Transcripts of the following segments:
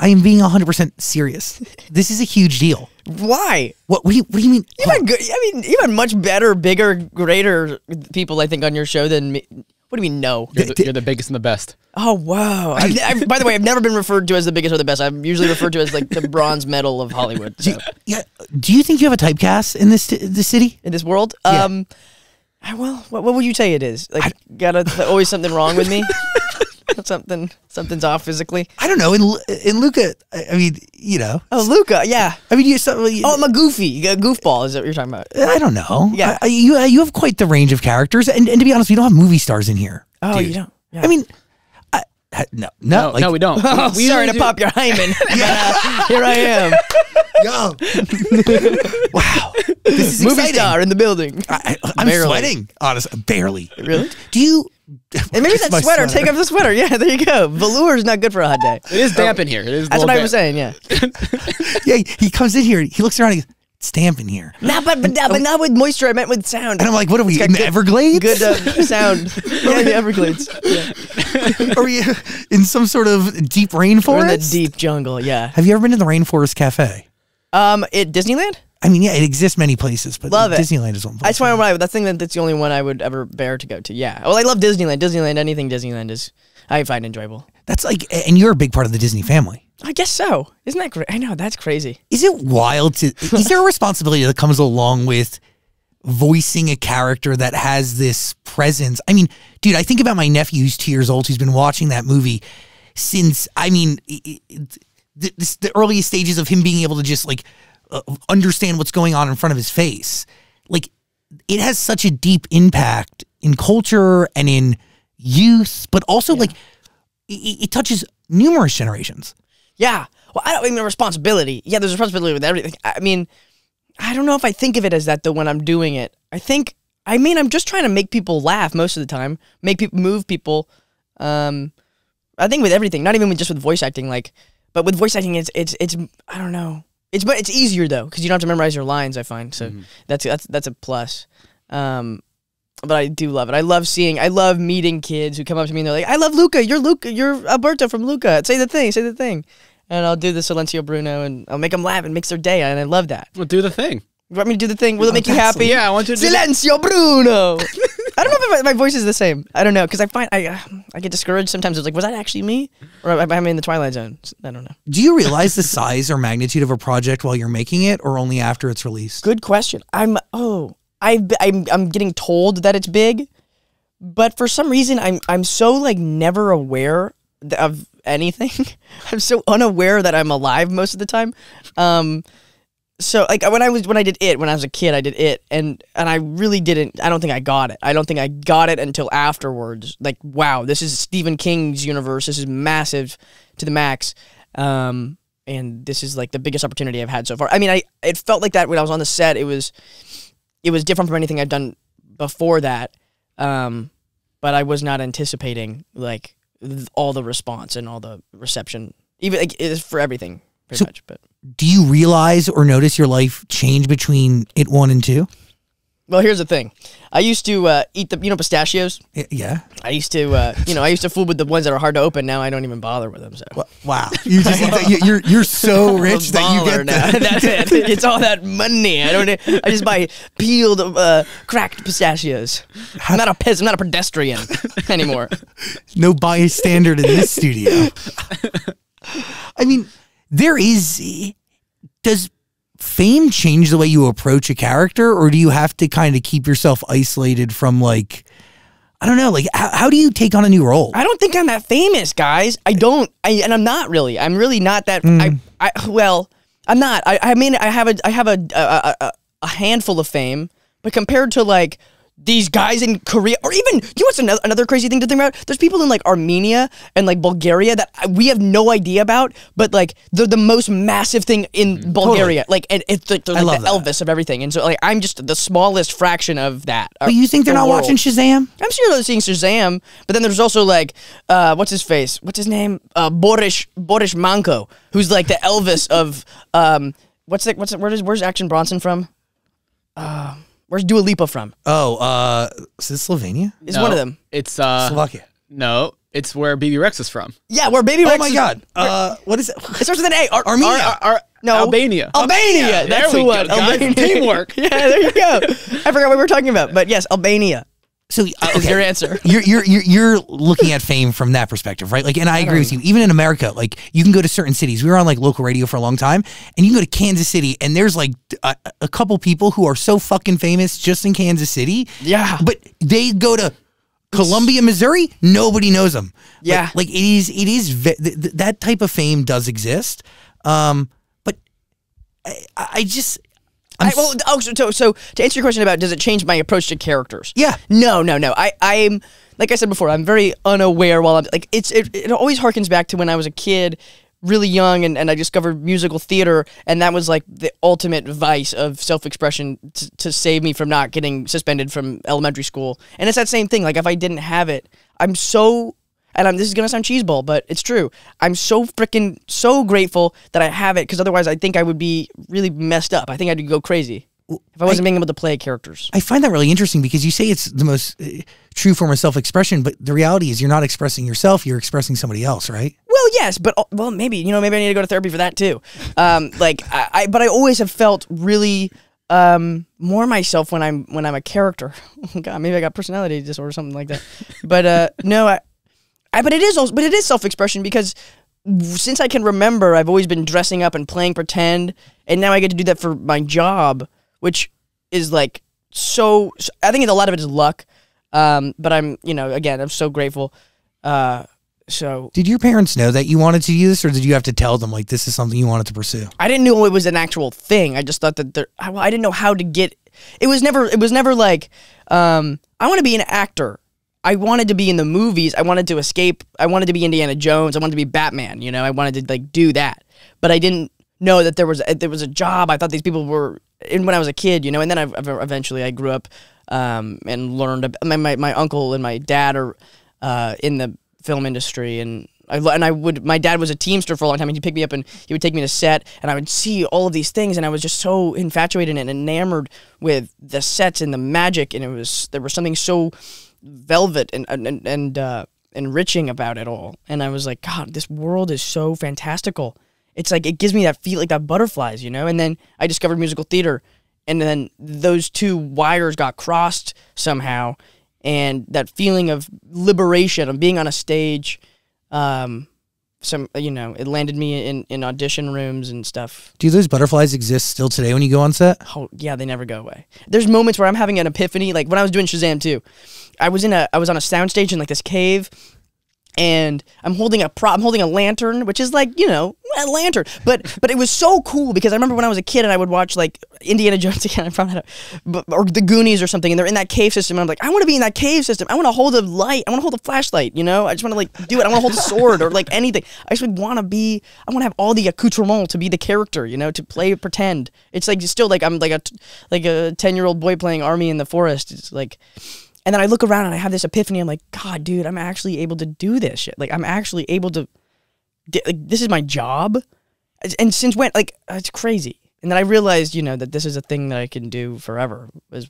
I am being 100% serious. This is a huge deal. Why? What, what, do, you, what do you mean? You've had good. I mean, you've had much better, bigger, greater people. I think on your show than me. What do you mean no? You're the, you're the biggest and the best. Oh wow! I've, I've, by the way, I've never been referred to as the biggest or the best. I'm usually referred to as like the bronze medal of Hollywood. Do So. you, yeah, do you think you have a typecast in this this city? In this world, Yeah. um, I- well, what, what would you say it is? Like, got a, always something wrong with me? something, something's off physically. I don't know. In in Luca, I I mean, you know. Oh, Luca, yeah. I mean, you. So, you Oh, I'm a goofy, a goofball. Is that what you're talking about? I don't know. Yeah. I, I- you uh, you have quite the range of characters, and, and to be honest, we don't have movie stars in here. Oh, dude. you don't. Yeah. I mean, I, I- no, no, No, like, no, we don't. Oh, We sorry usually to do- pop your hymen. but, uh, here I am, Yo. wow, this is movie exciting. star in the building. I, I, I'm Barely. sweating. Honestly, barely. Really? Do you? And maybe that my sweater. Take off the sweater. Yeah, there you go. Velour is not good for a hot day. It is damp in here. It is. That's what I was saying. Yeah. Yeah, he comes in here. He looks around. He goes, "It's damp in here," Not, but, but, but not with moisture. I meant with sound. and I'm like, "What are we in the good- Everglades? Good uh, sound. yeah, the Everglades. Yeah. are we in some sort of deep We're in the deep jungle. Yeah. Have you ever been to the Rainforest Cafe? Um, at Disneyland. I mean, yeah, it exists many places, but Love it. Disneyland is one I place. just want to. That's the thing that that's the only one I would ever bear to go to. Yeah. Well, I love Disneyland. Disneyland. Anything Disneyland is I find enjoyable. That's like, and you're a big part of the Disney family. I guess so. Isn't that great? I know that's crazy. Is it wild to? is there a responsibility that comes along with voicing a character that has this presence? I mean, dude, I think about my nephew who's two years old who's been watching that movie since. I mean, it, it, the, this, the earliest stages of him being able to just like uh, understand what's going on in front of his face. Like, it has such a deep impact in culture and in youth, but also like it, it touches numerous generations. Yeah. Well, I don't I mean responsibility. Yeah, there's responsibility with everything. I mean, I don't know if I think of it as that though when I'm doing it. I think I mean I'm just trying to make people laugh most of the time, make people move people. Um, I think with everything, not even with just with voice acting, like, but with voice acting, it's it's it's I don't know. It's but it's easier though because you don't have to memorize your lines. I find so that's that's that's a plus. Um, but I do love it. I love seeing. I love meeting kids who come up to me and they're like, "I love Luca. You're Luca. You're Alberto from Luca. Say the thing. Say the thing." And I'll do the Silencio Bruno and I'll make them laugh. and makes their day, and I love that. Well, do the thing. You want me to do the thing? Will it make you happy? Yeah, I want you to. do- Silencio Bruno. I don't know if my, my voice is the same. I don't know because I find I uh, I get discouraged sometimes. It's like, was that actually me, or am I in the Twilight Zone? I don't know. Do you realize the size or magnitude of a project while you're making it, or only after it's released? Good question. I'm oh I I'm I'm getting told that it's big, but for some reason I'm I'm so like never aware of anything. I'm so unaware that I'm alive most of the time. Um, so like when I was when I did it when I was a kid I did it and and I really didn't I don't think I got it. I don't think I got it until afterwards. Like wow, this is Stephen King's universe. This is massive to the max. Um, and this is like the biggest opportunity I've had so far. I mean, I it felt like that when I was on the set. It was it was different from anything I'd done before that. Um, but I was not anticipating like all the response and all the reception, even like for everything pretty So- much. But Do you realize or notice your life change between it one and two? well, here's the thing: I used to uh, eat the you know pistachios. Yeah. I used to uh, you know I used to fool with the ones that are hard to open. Now I don't even bother with them. So. Wow. You just you- you're you're so rich that you get now. that. That's it. It's all that money. I don't. I just buy peeled, uh, cracked pistachios. I'm not a pez. I'm not a pedestrian anymore. no bias standard in this studio. I mean, there is. Does fame change the way you approach a character, or do you have to kind of keep yourself isolated from like, I don't know, like how, how do you take on a new role? I don't think I'm that famous, guys. I don't. I, and I'm not really. I'm really not that. Hmm. I, I. Well, I'm not. I. I mean, I have a. I have a. A, a, a handful of fame, but compared to like. These guys in Korea, or even you know what's another, another crazy thing to think about? There's people in like Armenia and like Bulgaria that we have no idea about, but like they're the most massive thing in Bulgaria. Like, and it's like, they're like the that. Elvis of everything, and so like I'm just the smallest fraction of that. but you think they're the not world. watching Shazam? I'm sure they're seeing Shazam, but then there's also like, uh, what's his face? What's his name? Uh, Boris Boris Manko, who's like the Elvis of um, what's the, what's the, where is where's Action Bronson from? Uh, where's Dua Lipa from? Oh, uh, is this Slovenia? Is one of them. It's uh. Slovakia. No, It's where BB Rex is from. Yeah, where Baby Oh Rex. my is- god. Uh, what is it? It starts with an A. Ar- Armenia. Ar- Ar- no, Albania. Albania. Albania. That's There the we one. go, guys. Albania. Teamwork. yeah, there you go. I forgot what we were talking about, but yes, Albania So okay. your answer. you're, you're you're you're looking at fame from that perspective, right? Like, and I agree with you. Even in America, like you can go to certain cities. We were on like local radio for a long time, and you can go to Kansas City, and there's like a, a couple people who are so fucking famous just in Kansas City. Yeah. but they go to Columbia, Missouri. Nobody knows them. Like- Yeah. like, it is. It is th- th- that type of fame does exist. Um, but I, I just. I, well, oh, so, so, so to answer your question about does it change my approach to characters? Yeah. No, no, no. I, I'm like I said before. I'm very unaware. While I'm like, it's it, it always harkens back to when I was a kid, really young, and, and I discovered musical theater, and that was like the ultimate vice of self expression t- to save me from not getting suspended from elementary school. And it's that same thing. Like if I didn't have it, I'm so. And I'm, this is gonna sound cheeseball, but it's true. I'm so freaking so grateful that I have it because otherwise, I think I would be really messed up. I think I'd go crazy if I wasn't being able to play characters. I find that really interesting because you say it's the most uh, true form of self-expression, but the reality is you're not expressing yourself; you're expressing somebody else, right? Well, yes, but uh, well, maybe you know, maybe I need to go to therapy for that too. Um, like I, I, but I always have felt really um more myself when I'm when I'm a character. Oh, God, maybe I got personality disorder or something like that. But uh, no, I, I, but it is also, but it is self-expression because since I can remember, I've always been dressing up and playing pretend, and now I get to do that for my job, which is like so. I think a lot of it is luck. Um, but I'm, you know, again, I'm so grateful. Uh, so Did your parents know that you wanted to do this, or did you have to tell them like this is something you wanted to pursue? I didn't know it was an actual thing. I just thought that there. I, well, I didn't know how to get. It was never. It was never like. Um, I want to be an actor. I wanted to be in the movies. I wanted to escape. I wanted to be Indiana Jones. I wanted to be Batman. You know, I wanted to like do that. But I didn't know that there was there was a job. I thought these people were. And when I was a kid, you know, and then I eventually I grew up um, and learned. My, my my uncle and my dad are uh, in the film industry and I, and I would my dad was a teamster for a long time and he'd pick me up and he would take me to set and I would see all of these things and I was just so infatuated and enamored with the sets and the magic and it was there was something so velvet and and and uh, enriching about it all. And I was like god this world is so fantastical. It's like it gives me that feel like that butterflies you know? And then I discovered musical theater and then those two wires got crossed somehow. And that feeling of liberation of being on a stage um some you know it landed me in in audition rooms and stuff. Do those butterflies exist still today when you go on set? oh yeah they never go away. There's moments where i'm having an epiphany like when i was doing shazam too. I was in a i was on a soundstage in like this cave and I'm holding a prop, I'm holding a lantern, which is like you know a lantern, but but it was so cool because I remember when I was a kid and I would watch like Indiana Jones again, I found out, or the Goonies or something, and they're in that cave system, and I'm like, I want to be in that cave system. I want to hold a light, I want to hold a flashlight, you know, I just want to like do it. I want to hold a sword or like anything. I just would want to be, I want to have all the accoutrement to be the character, you know, to play pretend. It's like still like I'm like a like a ten year old boy playing army in the forest. It's like. And then I look around and I have this epiphany. I'm like, God, dude, I'm actually able to do this shit. Like, I'm actually able to. Like, this is my job. And since when? Like, it's crazy. And then I realized, you know, that this is a thing that I can do forever. Was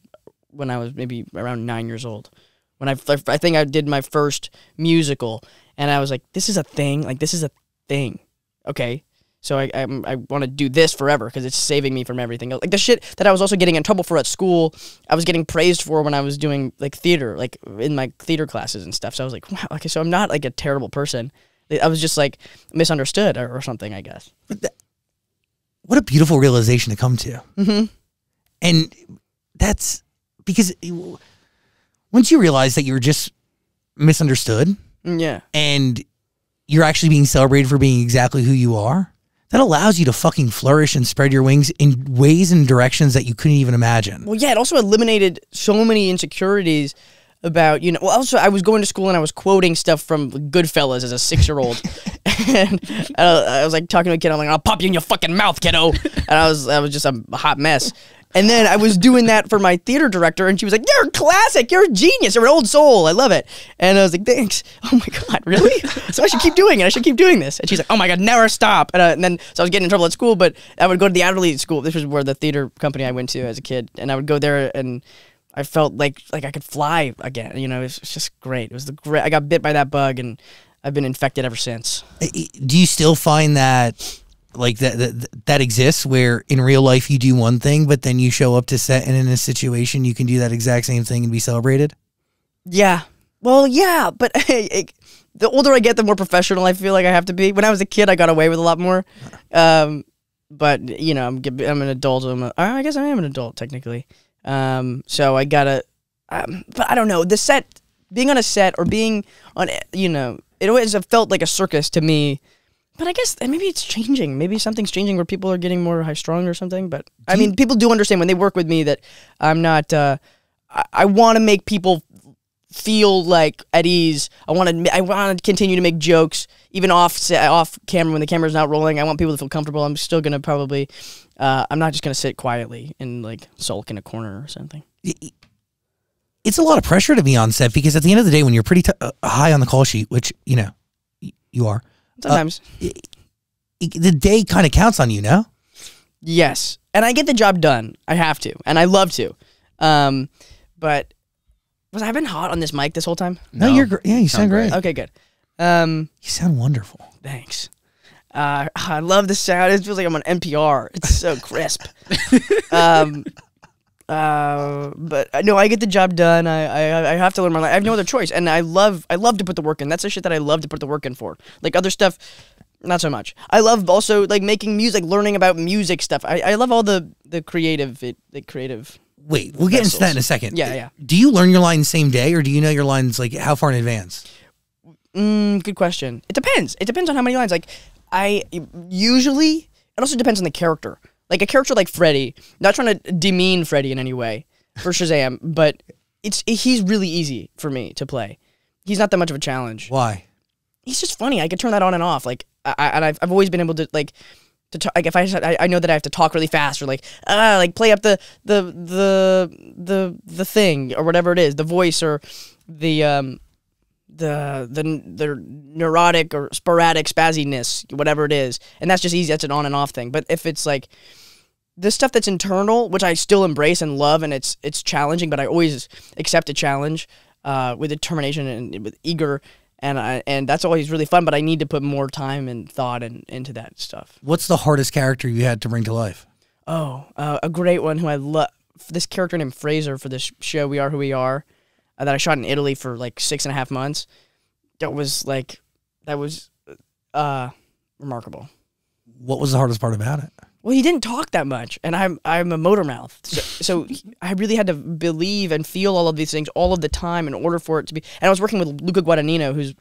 when I was maybe around nine years old. When I, I think I did my first musical, and I was like, this is a thing. Like, this is a thing. Okay. So I I'm, I want to do this forever because it's saving me from everything. else. Like the shit that I was also getting in trouble for at school, I was getting praised for when I was doing like theater, like in my theater classes and stuff. So I was like, wow, okay, so I'm not like a terrible person. I was just like misunderstood or, or something, I guess. What a beautiful realization to come to. Mm-hmm. And that's because once you realize that you're just misunderstood Mm, Yeah. and you're actually being celebrated for being exactly who you are, that allows you to fucking flourish and spread your wings in ways and directions that you couldn't even imagine. Well, yeah, it also eliminated so many insecurities about you know. Well, also I was going to school and I was quoting stuff from Goodfellas as a six year old, and uh, I was like talking to a kid. I'm like, "I'll pop you in your fucking mouth, kiddo," and I was I was just a hot mess. And then I was doing that for my theater director, and she was like, "You're a classic. You're a genius. You're an old soul. I love it." And I was like, "Thanks." Oh my god, really? so I should keep doing it. I should keep doing this. And she's like, "Oh my god, never stop." And, uh, and then so I was getting in trouble at school, but I would go to the Adderley school. This was where the theater company I went to as a kid, and I would go there and I felt like like I could fly again. You know, it's, just great. It was the great. I got bit by that bug, and I've been infected ever since. Do you still find that like that, that that exists where in real life you do one thing, but then you show up to set and in a situation you can do that exact same thing and be celebrated? Yeah. Well, yeah, but the older I get, the more professional I feel like I have to be. When I was a kid, I got away with a lot more. Um, but you know, I'm I'm an adult. I'm a, I guess I am an adult technically. Um, so I gotta. Um, but I don't know the set. Being on a set or being on, you know, it always felt like a circus to me. But I guess maybe it's changing. Maybe something's changing where people are getting more high strung or something. But I Do you- mean, people do understand when they work with me that I'm not. Uh, I, I want to make people feel like at ease. I want to. I want to continue to make jokes even off off camera when the camera's not rolling. I want people to feel comfortable. I'm still gonna probably. Uh, I'm not just gonna sit quietly and like sulk in a corner or something. It's a lot of pressure to be on set because at the end of the day, when you're pretty t- uh, high on the call sheet, which you know y- you are, Sometimes, i- the day kind of counts on you. No, yes, and I get the job done. I have to, and I love to. Um, but was I been hot on this mic this whole time? no, you're gr- yeah, you sound Sound great. great. Okay, good. Um, You sound wonderful. Thanks. Uh, I love the sound. It feels like I'm on NPR. It's so crisp. um, uh, but uh, no, I get the job done. I, I I have to learn my life. I have no other choice, and I love I love to put the work in. That's the shit that I love to put the work in for. Like other stuff, not so much. I love also like making music, learning about music stuff. I, I love all the the creative it, the creative. Wait, we'll get into that in a second. Yeah, yeah. Do you learn your lines same day, or do you know your lines like how far in advance? Mm, good question. It depends. It depends on how many lines. Like, I usually it also depends on the character. Like a character like Freddy, not trying to demean Freddy in any way for Shazam, but it's he's really easy for me to play. He's not that much of a challenge. Why? He's just funny. I could turn that on and off. Like, I, and I've, I've always been able to like to talk, like if I, just- I I know that I have to talk really fast or like ah like play up the the the the the thing or whatever it is, the voice or the um the the the neurotic or sporadic spazziness, whatever it is, and that's just easy. That's an on and off thing. But if it's like the stuff that's internal, which I still embrace and love, and it's it's challenging, but I always accept a challenge uh, with determination and with eager, and I, and that's always really fun. But I need to put more time and thought and into that stuff. What's the hardest character you had to bring to life? Oh, uh, a great one who I love. This character named Fraser for this show, We Are Who We Are, uh, that I shot in Italy for like six and a half months. That was like, that was uh, remarkable. What was the hardest part about it? Well, he didn't talk that much, and I'm I'm a motor mouth, so, so he- I really had to believe and feel all of these things all of the time in order for it to be. And I was working with Luca Guadagnino, who's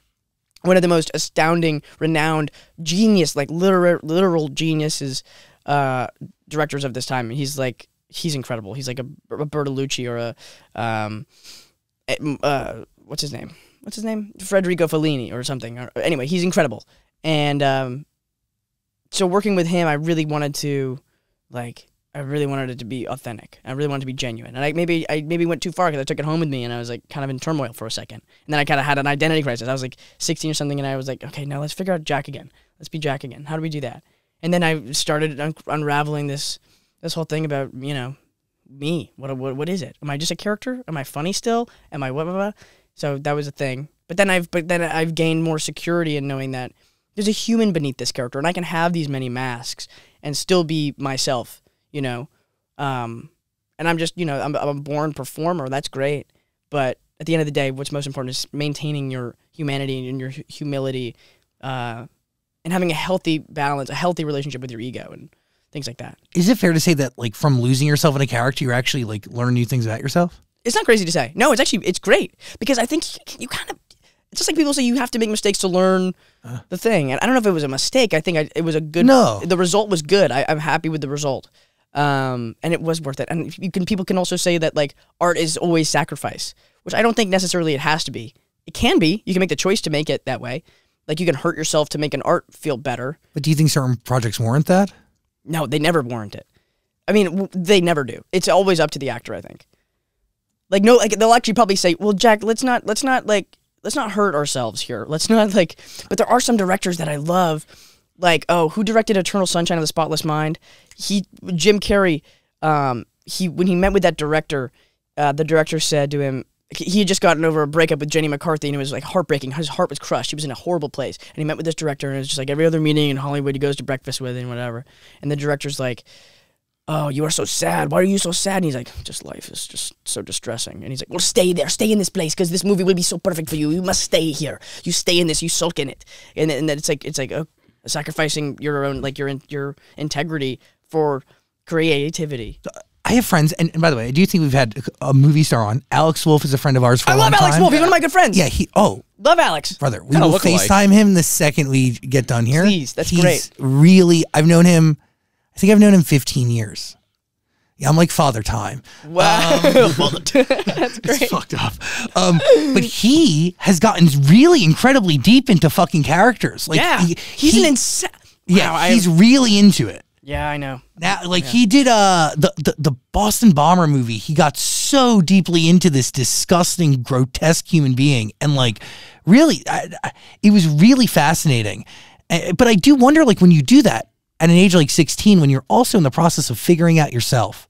one of the most astounding, renowned genius, like literal literal geniuses, uh, directors of this time. And he's like he's incredible. He's like a, a Bertolucci or a um, uh, what's his name? What's his name? Federico Fellini or something. Or, anyway, he's incredible, and um, so working with him, I really wanted to, like, I really wanted it to be authentic. I really wanted to be genuine. And I maybe I maybe went too far because I took it home with me, and I was like kind of in turmoil for a second. And then I kind of had an identity crisis. I was like 16 or something, and I was like, okay, now let's figure out Jack again. Let's be Jack again. How do we do that? And then I started un- unraveling this this whole thing about you know me. What what what is it? Am I just a character? Am I funny still? Am I what blah, blah? So that was a thing. But then I've but then I've gained more security in knowing that there's a human beneath this character, and I can have these many masks and still be myself. You know, um, and I'm just you know I'm, I'm a born performer. That's great, but at the end of the day, what's most important is maintaining your humanity and your humility, uh, and having a healthy balance, a healthy relationship with your ego, and things like that. Is it fair to say that like from losing yourself in a character, you're actually like learn new things about yourself? It's not crazy to say. No, it's actually it's great because I think you kind of. It's just like people say you have to make mistakes to learn the thing, and I don't know if it was a mistake. I think I, it was a good. No. the result was good. I, I'm happy with the result, um, and it was worth it. And you can people can also say that like art is always sacrifice, which I don't think necessarily it has to be. It can be. You can make the choice to make it that way. Like you can hurt yourself to make an art feel better. But do you think certain projects warrant that? No, they never warrant it. I mean, they never do. It's always up to the actor, I think. Like no, like they'll actually probably say, "Well, Jack, let's not, let's not like, let's not hurt ourselves here. Let's not like." But there are some directors that I love, like oh, who directed Eternal Sunshine of the Spotless Mind? He, Jim Carrey. Um, he when he met with that director, uh, the director said to him, he- had just gotten over a breakup with Jenny McCarthy and it was like heartbreaking. His heart was crushed. He was in a horrible place. And he met with this director and it was just like every other meeting in Hollywood he goes to breakfast with and whatever. And the director's like, Oh, you are so sad. Why are you so sad? And he's like, Just life is just so distressing. And he's like, Well, stay there. Stay in this place because this movie will be so perfect for you. You must stay here. You stay in this. You sulk in it. And, and then it's like, it's like, oh, sacrificing your own, like your, your integrity for creativity. I have friends, and, and by the way, I do think we've had a movie star on. Alex Wolff is a friend of ours for a I long love Alex time. Wolff. He's one of my good friends. Yeah, he. Oh, Love Alex. brother, we Kinda will look alike. FaceTime him the second we get done here. Please, that's He's great. Really, I've known him. I think I've known him 15 years. Yeah, I'm like Father Time. Wow. That's It's great. fucked up. Um, but he has gotten really incredibly deep into fucking characters. Like, yeah. he- he's he- an insane. Yeah, Wow, I- he's really into it. Yeah, I know. Now, like he did uh the, the the Boston Bomber movie. He got so deeply into this disgusting, grotesque human being, and like really, I, I, it was really fascinating. But I do wonder, like when you do that at an age like sixteen, when you're also in the process of figuring out yourself,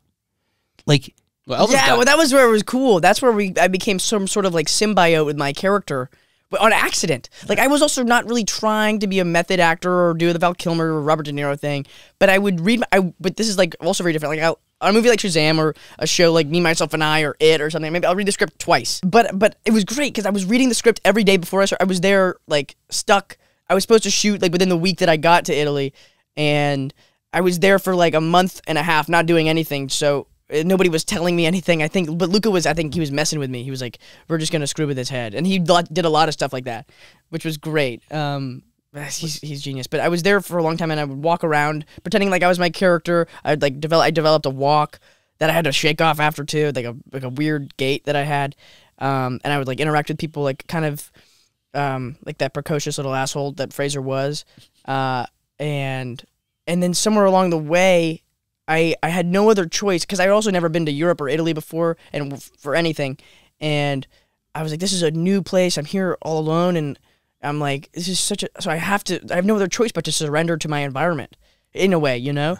like Well, yeah, got- well, that was where it was cool. That's where we I became some sort of like symbiote with my character, but on accident. Like I was also not really trying to be a method actor or do the Val Kilmer or Robert De Niro thing, but I would read. I but this is like also very different. Like I, on a movie like Shazam or a show like Me, Myself, and I or It or something. Maybe I'll read the script twice. But but it was great because I was reading the script every day before I started. I was there like stuck. I was supposed to shoot like within the week that I got to Italy, and I was there for like a month and a half not doing anything. So nobody was telling me anything. I think, but Luca was. I think he was messing with me. He was like, "We're just gonna screw with his head," and he did a lot of stuff like that, which was great. Um, he's he's genius. But I was there for a long time, and I would walk around pretending like I was my character. I'd like develop. I developed a walk that I had to shake off after too, like a like a weird gait that I had. Um, and I would like interact with people like kind of um, like that precocious little asshole that Fraser was. Uh, and and then somewhere along the way, I I had no other choice because I had also never been to Europe or Italy before and for anything, and I was like, this is a new place. I'm here all alone, and I'm like, this is such a so I have to. I have no other choice but to surrender to my environment in a way, you know.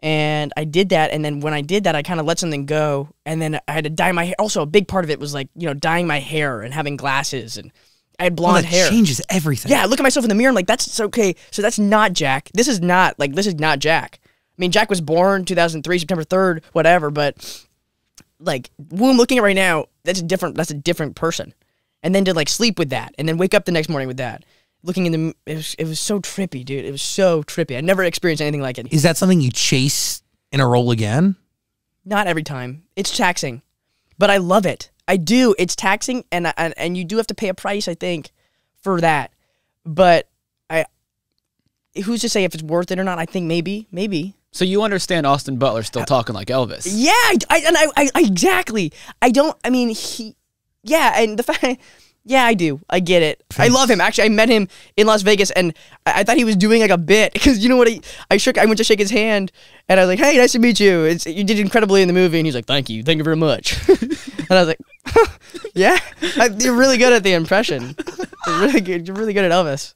And I did that, and then when I did that, I kind of let something go, and then I had to dye my hair. Also, a big part of it was like you know dyeing my hair and having glasses, and I had well, blonde that hair. changes everything. Yeah, I look at myself in the mirror. I'm like, that's okay. So that's not Jack. This is not like this is not Jack. I mean, Jack was born 2003, September 3rd, whatever. But like, who I'm looking at right now, that's a different. That's a different person. And then to like sleep with that, and then wake up the next morning with that. Looking in the, it was it was so trippy, dude. It was so trippy. I never experienced anything like it. Is that something you chase in a role again? Not every time. It's taxing, but I love it. I do. It's taxing, and and, and you do have to pay a price, I think, for that. But I, who's to say if it's worth it or not? I think maybe, maybe. So you understand Austin Butler still uh, talking like Elvis? Yeah, I, I- and I, I, I exactly. I don't. I mean, he. Yeah, and the fact. Yeah, I do. I get it. I love him. Actually, I met him in Las Vegas, and I, I thought he was doing like a bit because you know what? I, I shook. I went to shake his hand, and I was like, "Hey, nice to meet you. It's, you did incredibly in the movie." And he's like, "Thank you, thank you very much." and I was like, "Yeah, I, you're really good at the impression. You're really good. You're really good at Elvis."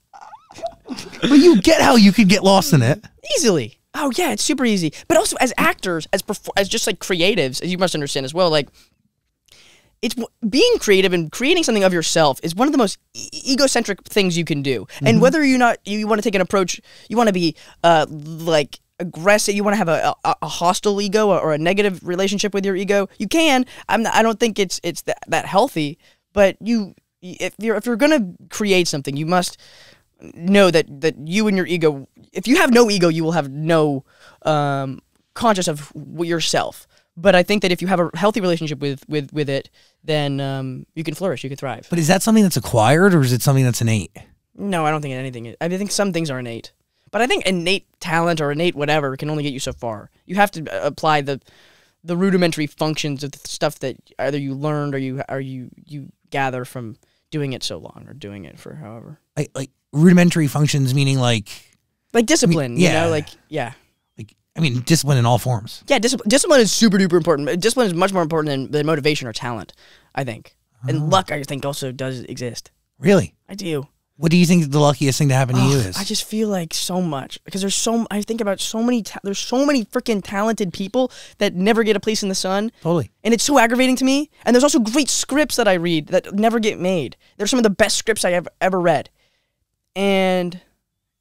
But you get how you could get lost in it. easily. Oh yeah, it's super easy. But also as actors, as perfor- as just like creatives, as you must understand as well, like it's being creative and creating something of yourself is one of the most e- egocentric things you can do. And whether you're not you want to take an approach, you want to be uh like aggressive, you want to have a, a, a hostile ego or, a negative relationship with your ego, you can. I'm not, I don't think it's it's that, that healthy, but you if you're if you're going to create something, you must know that that you and your ego if you have no ego you will have no um conscious of yourself. But i think that if you have a healthy relationship with with with it then um you can flourish you can thrive. But is that something that's acquired or is it something that's innate? no i don't think anything is, i think some things are innate. But i think innate talent or innate whatever can only get you so far. You have to uh, apply the the rudimentary functions of the stuff that either you learned or you or you you gather from doing it so long or doing it for however. Like, like rudimentary functions, meaning like, like discipline you yeah. know like yeah like I mean, discipline in all forms. Yeah, discipline, discipline is super duper important. Discipline is much more important than, than motivation or talent, I think. And oh. luck, I think, also does exist. Really? I do. What do you think the luckiest thing to happen to you is? I just feel like so much because there's so I think about so many there's so many freaking talented people that never get a place in the sun, totally. and it's so aggravating to me. And there's also great scripts that I read that never get made. They're some of the best scripts I have ever read, and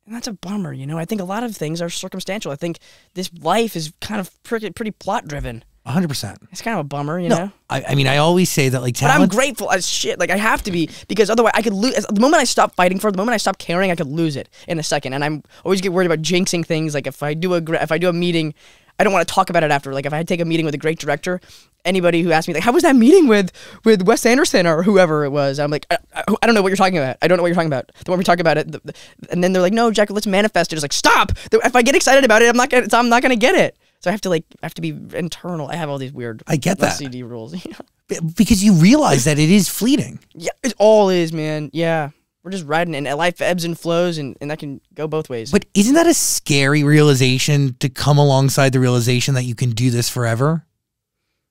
and that's a bummer. You know, I think a lot of things are circumstantial. I think this life is kind of pretty pretty plot driven. 100%. It's kind of a bummer, you No, know. I, I mean, I always say that like But I'm grateful as shit. Like I have to be because otherwise I could lose. The moment I stop fighting for it, the moment I stop caring, I could lose it in a second. And I'm always get worried about jinxing things. Like if I do a if I do a meeting, I don't want to talk about it after. Like if I take a meeting with a great director, anybody who asks me like, "How was that meeting with with Wes Anderson or whoever it was?" I'm like, I, I, I don't know what you're talking about. I don't know what you're talking about. The more we talk about it, the, the- and then they're like, "No, Jack, let's manifest it." It's like, stop. If I get excited about it, I'm not gonna. I'm not gonna get it. So I have to like I have to be internal. I have all these weird. I get that. CD rules. because you realize that it is fleeting. Yeah, it all is, man. Yeah. We're just riding and life ebbs and flows and, and that can go both ways. But isn't that a scary realization to come alongside the realization that you can do this forever?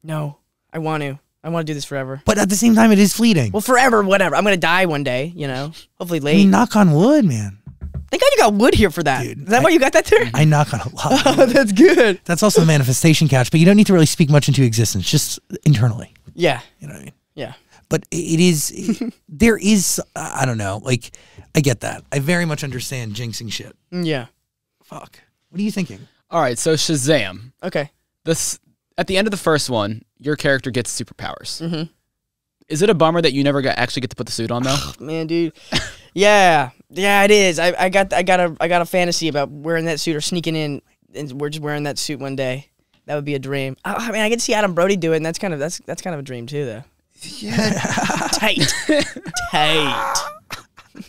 No, I want to. I want to do this forever. But at the same time, it is fleeting. Well, forever, whatever. I'm going to die one day, you know. Hopefully I late. mean, knock on wood, man. Thank God you got wood here for that. Dude, is that I- why you got that there? I knock on a lot. of oh, wood. that's good. That's also the manifestation couch, but you don't need to really speak much into existence, just internally. Yeah. You know what I mean? Yeah. But it it is, there is, I don't know, like, I get that. I very much understand jinxing shit. Mm, Yeah. Fuck. What are you thinking? All right, so Shazam. Okay. This at the end of the first one, your character gets superpowers. Mhm. Is it a bummer that you never got actually get to put the suit on though? Man, dude. yeah. Yeah, it is. I, I got I got a I got a fantasy about wearing that suit or sneaking in and we're just wearing that suit one day. That would be a dream. I, I mean, I get to see Adam Brody do it, and that's kind of that's that's kind of a dream too, though. Yeah. Tight, tight.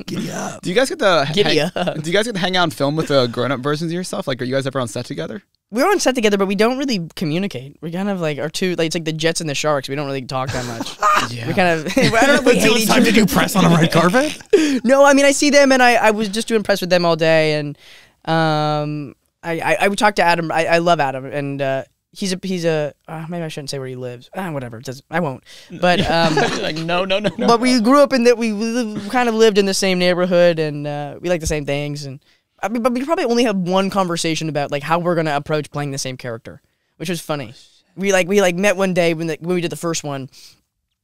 Giddy up. do you guys get to Giddy hang, up. Do you guys get to hang out and film with the grown up versions of yourself? Like, are you guys ever on set together? We're on set together, but we don't really communicate. We kind of like are two like it's like the Jets and the Sharks. We don't really talk that much. Yeah. We kind of I don't know if we Until it's time to do press on a red carpet? No, I mean I see them and I, I was just doing press with them all day and um I I, I would talk to Adam. I, I love Adam and uh, he's a he's a uh, maybe I shouldn't say where he lives. Ah, whatever. It does I won't. But um like, no, no, no, no. but we grew up in that we li- kind of lived in the same neighborhood and uh, we like the same things and I mean, but we probably only had one conversation about like how we're gonna approach playing the same character, which was funny. Oh, we like we like met one day when the, when we did the first one,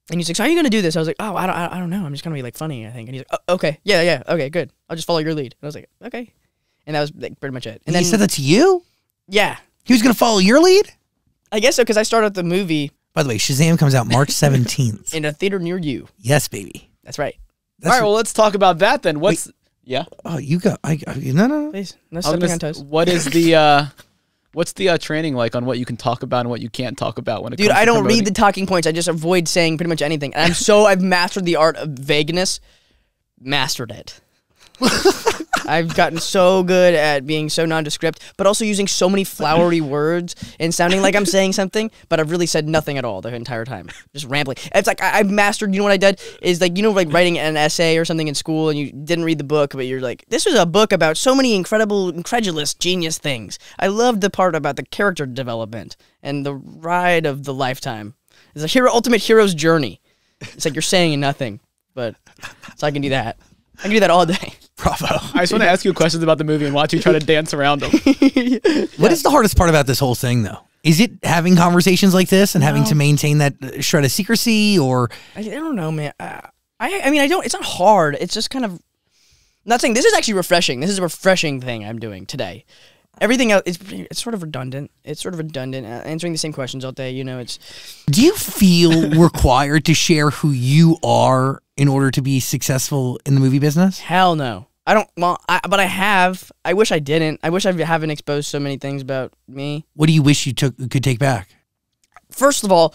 and he's like, "So how are you gonna do this?" I was like, "Oh, I don't I, don't know. I'm just gonna be like funny, I think." And he's like, oh, "Okay, yeah, yeah, okay, good. I'll just follow your lead." And I was like, "Okay," and that was like pretty much it. And And then he said that to you? yeah, He was going to follow your lead? I guess so because I started the movie By the way, Shazam comes out March 17th. in a theater near you. yes, baby. That's right. All right, well, let's talk about that then. What's yeah? Oh, you got. I, I, no, no, no. Please, no stepping on toes. What is the uh, what's the uh, training like on what you can talk about and what you can't talk about when it comes Dude, comes I don't promoting? read the talking points. I just avoid saying pretty much anything. And I'm so I've mastered the art of vagueness. Mastered it. I've gotten so good at being so nondescript, but also using so many flowery words and sounding like I'm saying something, but I've really said nothing at all the entire time. Just rambling. It's like I, I've mastered. You know what I did is like you know like writing an essay or something in school and you didn't read the book, but you're like this was a book about so many incredible, incredulous, genius things. I loved the part about the character development and the ride of the lifetime. It's a hero, ultimate hero's journey. It's like you're saying nothing, but so I can do that. I can do that all day. Bravo. I just want to ask you questions about the movie and watch you try to dance around them. What is the hardest part about this whole thing, though? Is it having conversations like this and having to maintain that uh, shred of secrecy, or I, I don't know, man. Uh, I I mean, I don't. It's not hard. It's just kind of. Not saying this is actually refreshing. This is a refreshing thing I'm doing today. Everything else, it's it's sort of redundant. It's sort of redundant, uh, answering the same questions all day. You know, it's do you feel required to share who you are in order to be successful in the movie business? hell no. I don't. Well, I, but I have. I wish I didn't. I wish I haven't exposed so many things about me. What do you wish you took could take back? first of all,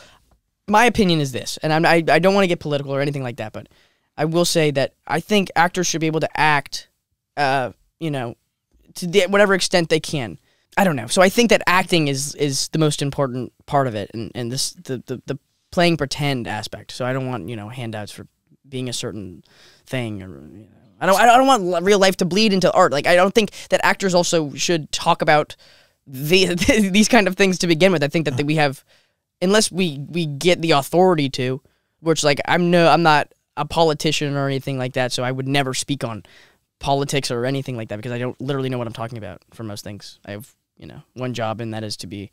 my opinion is this, and I'm, I I don't want to get political or anything like that, but I will say that I think actors should be able to act, uh, you know, to the, whatever extent they can. I don't know. So I think that acting is is the most important part of it, and and this the the, the playing pretend aspect. So I don't want you know handouts for being a certain thing or. You know, I don't, I don't want real life to bleed into art. Like I don't think that actors also should talk about the, these kind of things to begin with. I think that we have unless we we get the authority to which like i'm no i'm not a politician or anything like that, so I would never speak on politics or anything like that because I don't literally know what I'm talking about for most things. I have, you know, one job and that is to be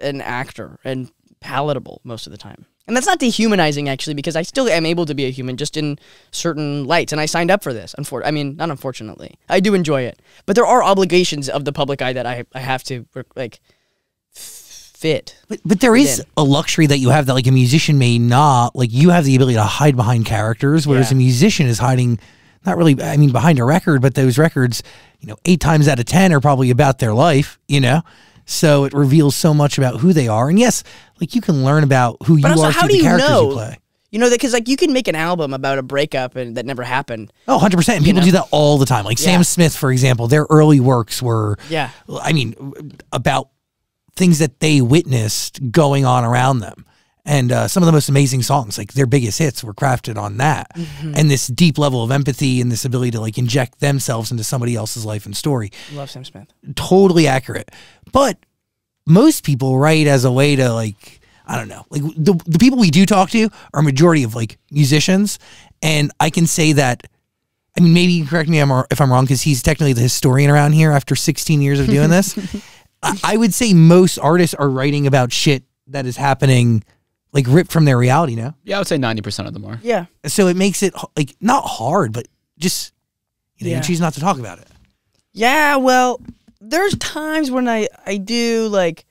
an actor and palatable most of the time. And that's not dehumanizing actually because I still am able to be a human just in certain lights and I signed up for this. Unfor- I mean, not unfortunately. I do enjoy it. But there are obligations of the public eye that I I have to like fit. But, but there is Within. a luxury that you have that like a musician may not. Like you have the ability to hide behind characters, whereas Yeah. a musician is hiding not really. I mean, behind a record, but those records, you know, eight times out of ten are probably about their life. You know, so it reveals so much about who they are. And yes, like you can learn about who But you also, are how through do the you characters know? you play. You know that because like you can make an album about a breakup and that never happened. Oh, 100 percent. And people know? do that all the time. Like Sam Smith, for example, their early works were Yeah. I mean, about things that they witnessed going on around them. And uh, some of the most amazing songs, like their biggest hits, were crafted on that. And this deep level of empathy and this ability to like inject themselves into somebody else's life and story. Love Sam Smith. Totally accurate. But most people write as a way to like, I don't know, like the, the people we do talk to are a majority of like musicians. And I can say that I mean, maybe you can correct me if I'm wrong, because he's technically the historian around here after 16 years of doing this. I, I would say most artists are writing about shit that is happening, like ripped from their reality now. Yeah, I would say ninety percent of them are. Yeah. So it makes it like not hard, but just you know, Yeah. you choose not to talk about it. Yeah, well, there's times when I I do like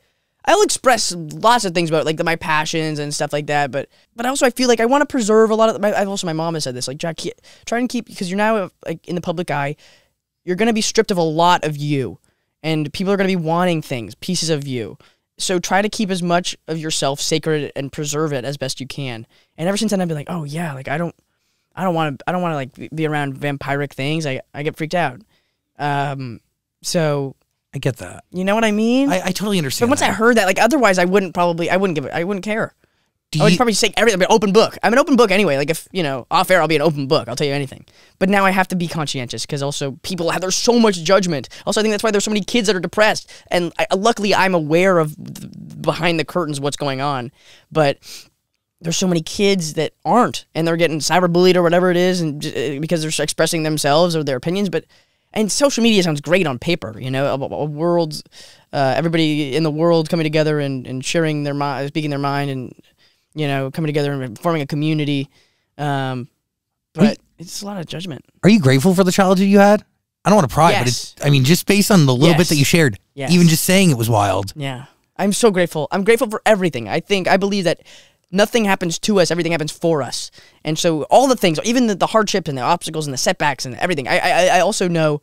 I'll express lots of things about like my passions and stuff like that, but but also I feel like I want to preserve a lot of my I've also my mom has said this like Jack ke- try and keep because you're now like in the public eye, you're going to be stripped of a lot of you and people are going to be wanting things, pieces of you. So try to keep as much of yourself sacred and preserve it as best you can. And ever since then I've been like, "Oh yeah, like I don't I don't want to I don't want to like be- around vampiric things. I I get freaked out." Um so I get that. you know what I mean? I, I totally understand. but once I heard that, like otherwise I wouldn't probably I wouldn't give it I wouldn't care. Do I would you- probably say everything. I'm an open book. I'm an open book anyway. Like if you know off air, I'll be an open book. I'll tell you anything. But now I have to be conscientious because also people have there's so much judgment. Also, I think that's why there's so many kids that are depressed. And I, luckily, I'm aware of behind the curtains what's going on. But there's so many kids that aren't, and they're getting cyberbullied or whatever it is, and uh, because they're expressing themselves or their opinions. But and social media sounds great on paper, you know, a, a world's uh, everybody in the world coming together and, and sharing their mind, speaking their mind, and you know, coming together and forming a community. Um, but it's a lot of judgment. Are you grateful for the childhood you had? I don't want to pry, but Yes. it's, I mean, just based on the little bit that you shared, Yes. even just saying it was wild. Yeah. I'm so grateful. I'm grateful for everything. I think, I believe that nothing happens to us, everything happens for us. And so all the things, even the, the hardships and the obstacles and the setbacks and everything, I, I, I also know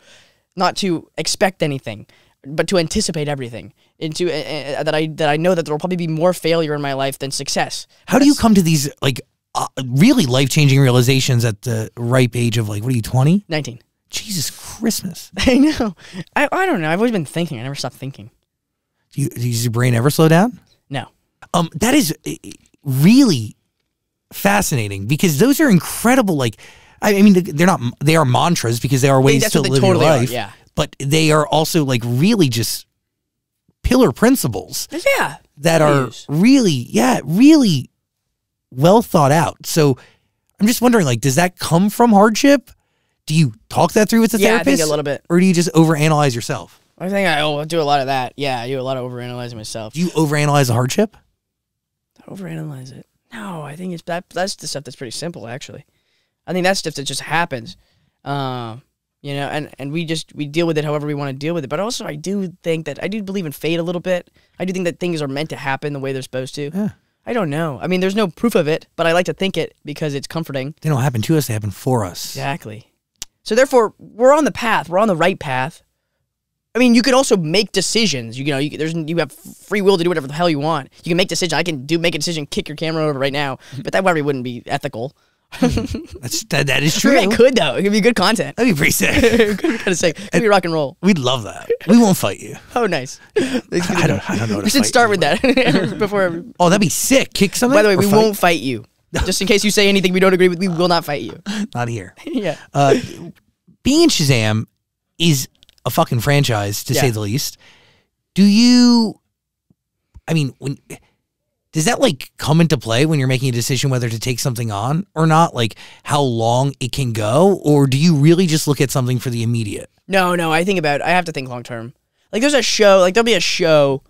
not to expect anything, but to anticipate everything. Into uh, that I that I know that there will probably be more failure in my life than success. How do you come to these like uh, really life changing realizations at the ripe age of like what are you twenty? 19. Jesus Christmas! I know. I, I don't know. I've always been thinking. I never stopped thinking. Do you, does your brain ever slow down? No. Um, that is uh, really fascinating because those are incredible. Like, I I mean, they're not they are mantras because they are ways to live totally your are, life. yeah. but they are also like really just pillar principles Yeah. that are really, yeah, really well thought out. So I'm just wondering, like, does that come from hardship? Do you talk that through with the Yeah, I therapist? think a little bit. Or do you just overanalyze yourself? I think I oh, do a lot of that. Yeah, I do a lot of overanalyzing myself. Do you overanalyze a hardship? I overanalyze it. No, I think it's that. That's the stuff that's pretty simple, actually. I think that's stuff that just happens. Um, you know, and and we just we deal with it however we want to deal with it. But also, I do think that I do believe in fate a little bit. I do think that things are meant to happen the way they're supposed to. Yeah. I don't know. I mean, there's no proof of it, but I like to think it because it's comforting. They don't happen to us, they happen for us. Exactly. So therefore, we're on the path. We're on the right path. I mean, you can also make decisions. You, know, you, there's you have free will to do whatever the hell you want. You can make decisions. I can do make a decision, kick your camera over right now, mm-hmm. but that probably wouldn't be ethical. That's that, that is true. I could though. It could be good content. That'd be pretty sick. it could be kind of sick. It could be rock and roll. We'd love that. We won't fight you. Oh, nice. I don't, I don't know. We should start with that before. Oh, that'd be sick. Kick something. By the way, we fight? won't fight you. Just in case you say anything we don't agree with, we will not fight you. Not here. yeah. Uh, being in Shazam is a fucking franchise to say the least. Do you? I mean, when does that like come into play when you're making a decision whether to take something on or not? Like how long it can go, or do you really just look at something for the immediate? No, no, I think about I have to think long term. Like there's a show, like there'll be a show,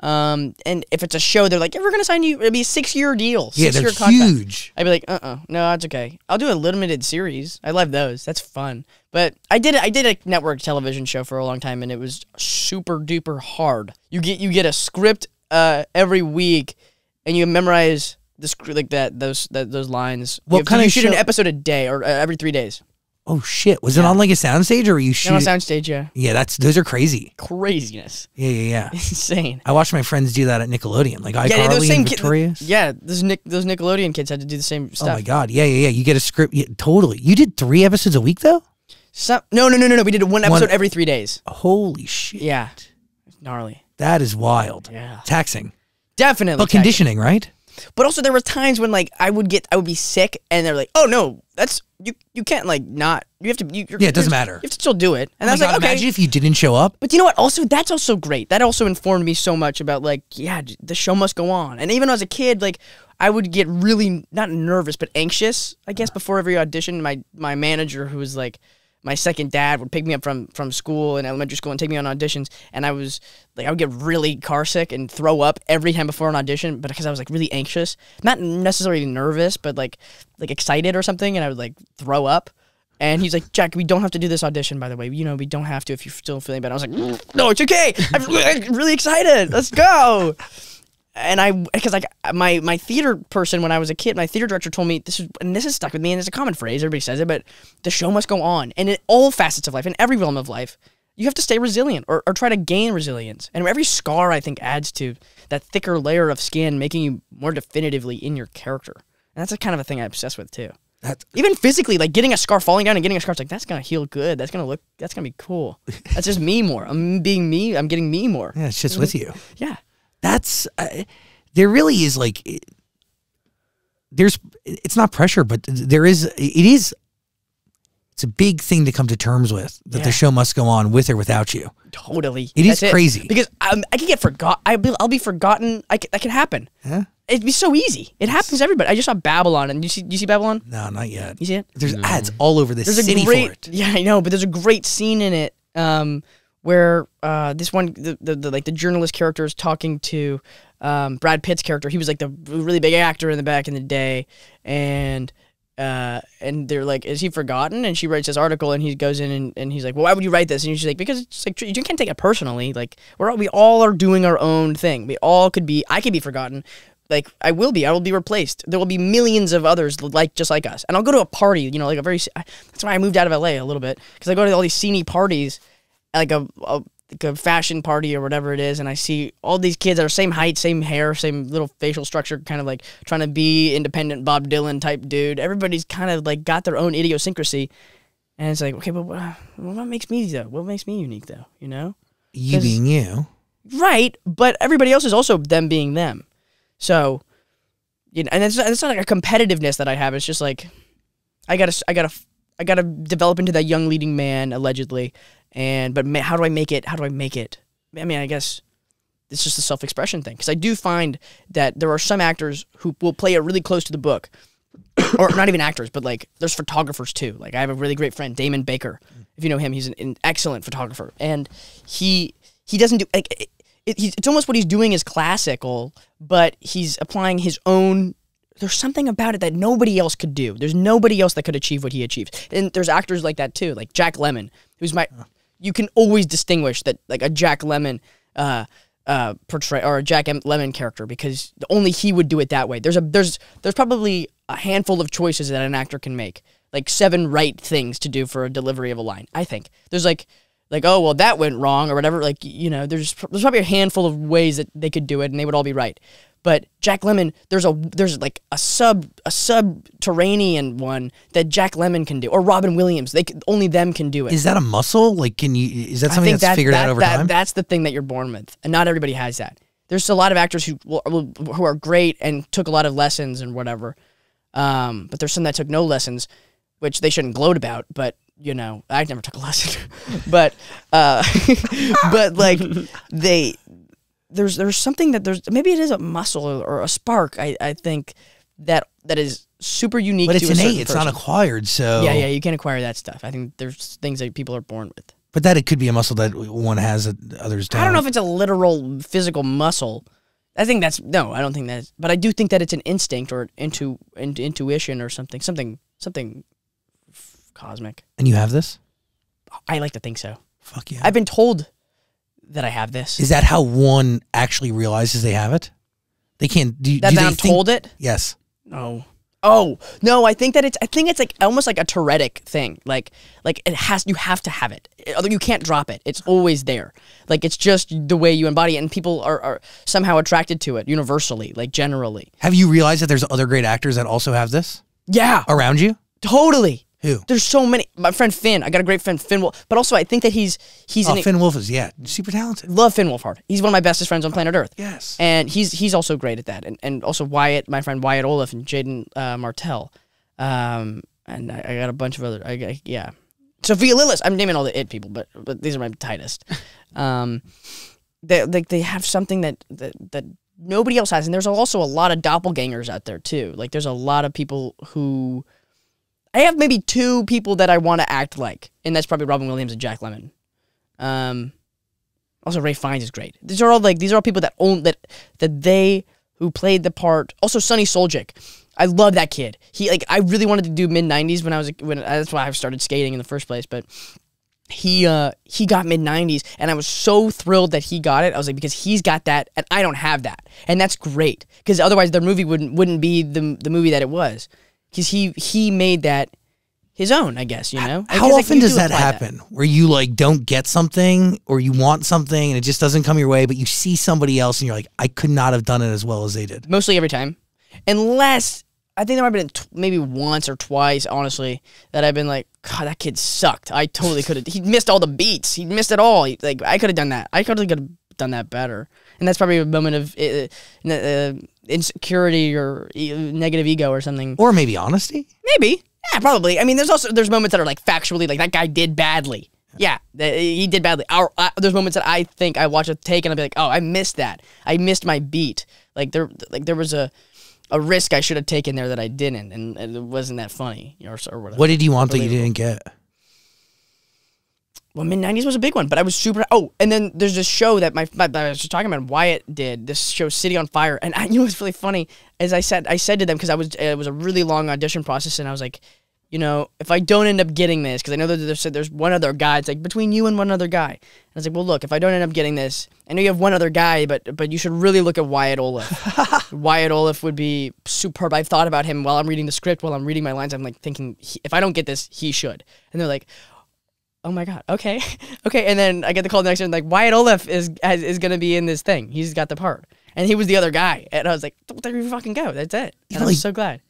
um, and if it's a show, they're like, yeah, we're gonna sign you. It'll be a six year deal, Yeah, six they're year contract. huge. I'd be like, uh, uh no, that's okay. I'll do a limited series. I love those. That's fun. But I did, I did a network television show for a long time, and it was super duper hard. You get, you get a script uh, every week, and you memorize this like that, those, that, those lines. What you kind you of shoot an episode a day or uh, every three days. Oh shit! Was it on like a soundstage or you No, shooting? on soundstage, yeah, yeah, that's those are crazy. craziness, Yeah, yeah, yeah. insane. I watched my friends do that at Nickelodeon, like Yeah, those iCarly and kid- Victorious. Yeah, those Nick, those Nickelodeon kids had to do the same stuff. Oh my god! Yeah, yeah, yeah. You get a script. Yeah, totally. You did three episodes a week though. Some, no, no, no, no, no. We did one episode every three days. Holy shit! Yeah, gnarly. That is wild. Yeah, Taxing, definitely. but conditioning, right? But also there were times when like I would get I would be sick and they're like, oh no, that's you you can't like not you have to you, you're, Yeah, it doesn't matter. You have to still do it. And Oh I was my like, God, okay. Imagine if you didn't show up. But you know what? Also, that's also great. That also informed me so much about like, yeah, the show must go on. And even as a kid, like, I would get really not nervous but anxious. I guess uh-huh. before every audition, my my manager, who was like my second dad, would pick me up from from school and elementary school and take me on auditions. And I was like, I would get really car sick and throw up every time before an audition, but because I was like really anxious, not necessarily nervous, but like like excited or something, and I would like throw up. And he's like, Jack, we don't have to do this audition, by the way. You know, we don't have to if you're still feeling bad. I was like, "Mm, no, it's okay. I'm really excited. Let's go. And I, because like my my theater person when I was a kid, my theater director told me this is, and this is stuck with me, and it's a common phrase. Everybody says it, but the show must go on. And in all facets of life, in every realm of life, you have to stay resilient or, or try to gain resilience. And every scar, I think, adds to that thicker layer of skin, making you more definitively in your character. And that's a kind of a thing I obsess with too That's even physically, like getting a scar, falling down and getting a scar, it's like that's gonna heal good. That's gonna look. That's gonna be cool. That's just me more. I'm being me. I'm getting me more. yeah. It's just with you. Yeah. That's uh, there really is like there's it's not pressure, but there is it is. It's a big thing to come to terms with that Yeah. the show must go on with or without you. Totally. It is That's crazy. because um, I can get forgot. I be, I'll be forgotten. I c- that can happen. Huh? It'd be so easy. It happens to everybody. I just saw Babylon, and you see, you see Babylon? No, not yet. You see it? There's ads all over this There's city a great, for it. yeah, I know, but there's a great scene in it um, where uh, this one, the, the, the like the journalist character is talking to um, Brad Pitt's character. He was like the really big actor in the back in the day, and uh, and they're like, "Is he forgotten?" And she writes this article, and he goes in and, and he's like, "Well, why would you write this?" And she's like, "Because it's like you can't take it personally. Like we're all, we all are doing our own thing. We all could be. I could be forgotten." Like I will be, I will be replaced. There will be millions of others like just like us, and I'll go to a party. You know, like a very. That's why I moved out of LA a little bit because I go to all these sceney parties, like a, a like a fashion party or whatever it is, and I see all these kids that are same height, same hair, same little facial structure, kind of like trying to be independent Bob Dylan type dude. Everybody's kind of like got their own idiosyncrasy, and it's like, okay, but what, what makes me though? What makes me unique though? You know? You being you. Right, but everybody else is also them being them. So, you know, and it's, it's not like a competitiveness that I have. It's just like I gotta, I gotta, I gotta develop into that young leading man allegedly. And but ma- how do I make it? How do I make it? I mean, I guess it's just a self expression thing because I do find that there are some actors who will play it really close to the book. or not even actors, but like there's photographers too. Like I have a really great friend, Damon Baker. If you know him, he's an, an excellent photographer, and he he doesn't do like it, it, it's almost what he's doing is classical, but he's applying his own. There's something about it that nobody else could do. There's nobody else that could achieve what he achieved, and there's actors like that too, like Jack Lemmon, who's my. You can always distinguish that like a Jack Lemmon. Uh, uh, portray or a Jack Lemmon character because only he would do it that way. There's a there's there's probably a handful of choices that an actor can make, like seven right things to do for a delivery of a line. I think there's like like oh well that went wrong or whatever. Like you know there's there's probably a handful of ways that they could do it and they would all be right. But Jack Lemmon, there's a there's like a sub a subterranean one that Jack Lemmon can do, or Robin Williams. They can, only them can do it. Is that a muscle? Like, can you? Is that something that's that, figured that, out over that- time? That's the thing that you're born with, and not everybody has that. There's a lot of actors who who are great and took a lot of lessons and whatever, um, but there's some that took no lessons, which they shouldn't gloat about. But you know, I never took a lesson, but uh, but like they there's there's something that there's maybe it is a muscle or, or a spark. I, I think that that is super unique. But to it's innate. It's not acquired. So Yeah, yeah, you can't acquire that stuff. I think there's things that people are born with. But that it could be a muscle that one has that others don't. I don't know if it's a literal physical muscle. I think that's no. I don't think that's. But I do think that it's an instinct or into in, intuition or something. Something something cosmic. and you have this. I like to think so. Fuck yeah. I've been told that I have this. Is that how one actually realizes they have it? They can't. Do, that do that they I'm think- told it. Yes. No. Oh no! I think that it's. I think it's like almost like a Tourettic thing. Like like it has. You have to have it. Although you can't drop it. It's always there. Like it's just the way you embody it, and people are, are somehow attracted to it universally. Like generally. Have you realized that there's other great actors that also have this Yeah. around you? Totally. Who? There's so many. My friend Finn. I got a great friend Finn. Wolf, but also I think that he's he's Oh, Finn Wolf is yeah, super talented. love Finn Wolfhard. He's one of my bestest friends on planet Earth. Yes. and he's he's also great at that. And and also Wyatt, my friend Wyatt Oleff and Jaeden uh, Martell, um, and I, I got a bunch of other. I, I yeah, Sophia Lillis. I'm naming all the it people, but but these are my tightest. um, they like they have something that that that nobody else has, and there's also a lot of doppelgangers out there too. Like there's a lot of people who. I have maybe two people that I want to act like, and that's probably Robin Williams and Jack Lemmon. Um, also, Ralph Fiennes is great. These are all like these are all people that own that that they who played the part. Also, Sunny Suljic. I love that kid. He like I really wanted to do mid '90s when I was when that's why I started skating in the first place. But he uh he got mid '90s, and I was so thrilled that he got it. I was like because he's got that, and I don't have that, and that's great because otherwise the movie wouldn't wouldn't be the the movie that it was because he he made that his own. I guess you know. How often does do that happen? Where you like don't get something or you want something and it just doesn't come your way, but you see somebody else and you're like, I could not have done it as well as they did. mostly every time, unless I think there might have been t- maybe once or twice, honestly, that I've been like, God, that kid sucked. I totally could have. He missed all the beats. He missed it all. He, like I could have done that. I could have done that better. And that's probably a moment of uh, uh, insecurity or e- negative ego or something. Or maybe honesty. Maybe. Yeah, probably. I mean, there's also there's moments that are like factually like that guy did badly. Yeah, he did badly. Our, uh, there's moments that I think I watch a take and I'll be like, oh, I missed that. I missed my beat. Like there, like there was a a risk I should have taken there that I didn't, and, and it wasn't that funny or, or whatever. What did you want that you didn't get? Well, mid '90s was a big one, but I was super. Oh, and then there's this show that my, my I was just talking about. Wyatt did this show, City on Fire, and I, you know what's really funny As I said I said to them because I was it was a really long audition process, and I was like, you know, if I don't end up getting this, because I know that there's there's one other guy. It's like between you and one other guy. And I was like, well, look, if I don't end up getting this, I know you have one other guy, but but you should really look at Wyatt Oleff. Wyatt Oleff would be superb. I've thought about him while I'm reading the script, while I'm reading my lines. I'm like thinking, he, if I don't get this, he should. And they're like, oh my god, okay, okay. And then I get the call the next day, and like Wyatt Oleff is has, is gonna be in this thing. He's got the part, and he was the other guy. And I was like, there you fucking go. That's it. And I'm like- so glad.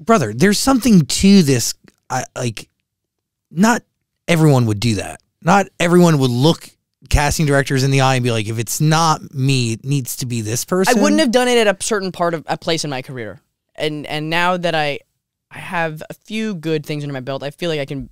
Brother, there's something to this. I, like, not everyone would do that. Not everyone would look casting directors in the eye and be like, if it's not me, it needs to be this person. I wouldn't have done it at a certain part of a place in my career, and and now that I I have a few good things under my belt, I feel like I can.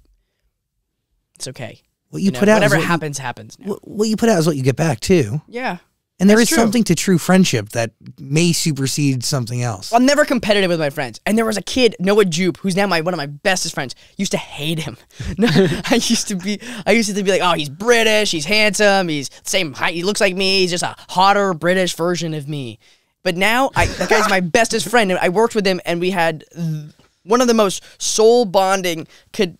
It's okay. What you, know, put out, whatever what you- happens, happens. Now. what, you put out is what you get back too. Yeah. And there is true. something to true friendship that may supersede something else. I'm never competitive with my friends. And there was a kid, Noah Jupe, who's now my one of my bestest friends. Used to hate him. No, I used to be I used to be like, oh, he's British, he's handsome, he's same height, he looks like me, he's just a hotter British version of me. But now I that guy's my bestest friend. And I worked with him and we had one of the most soul bonding could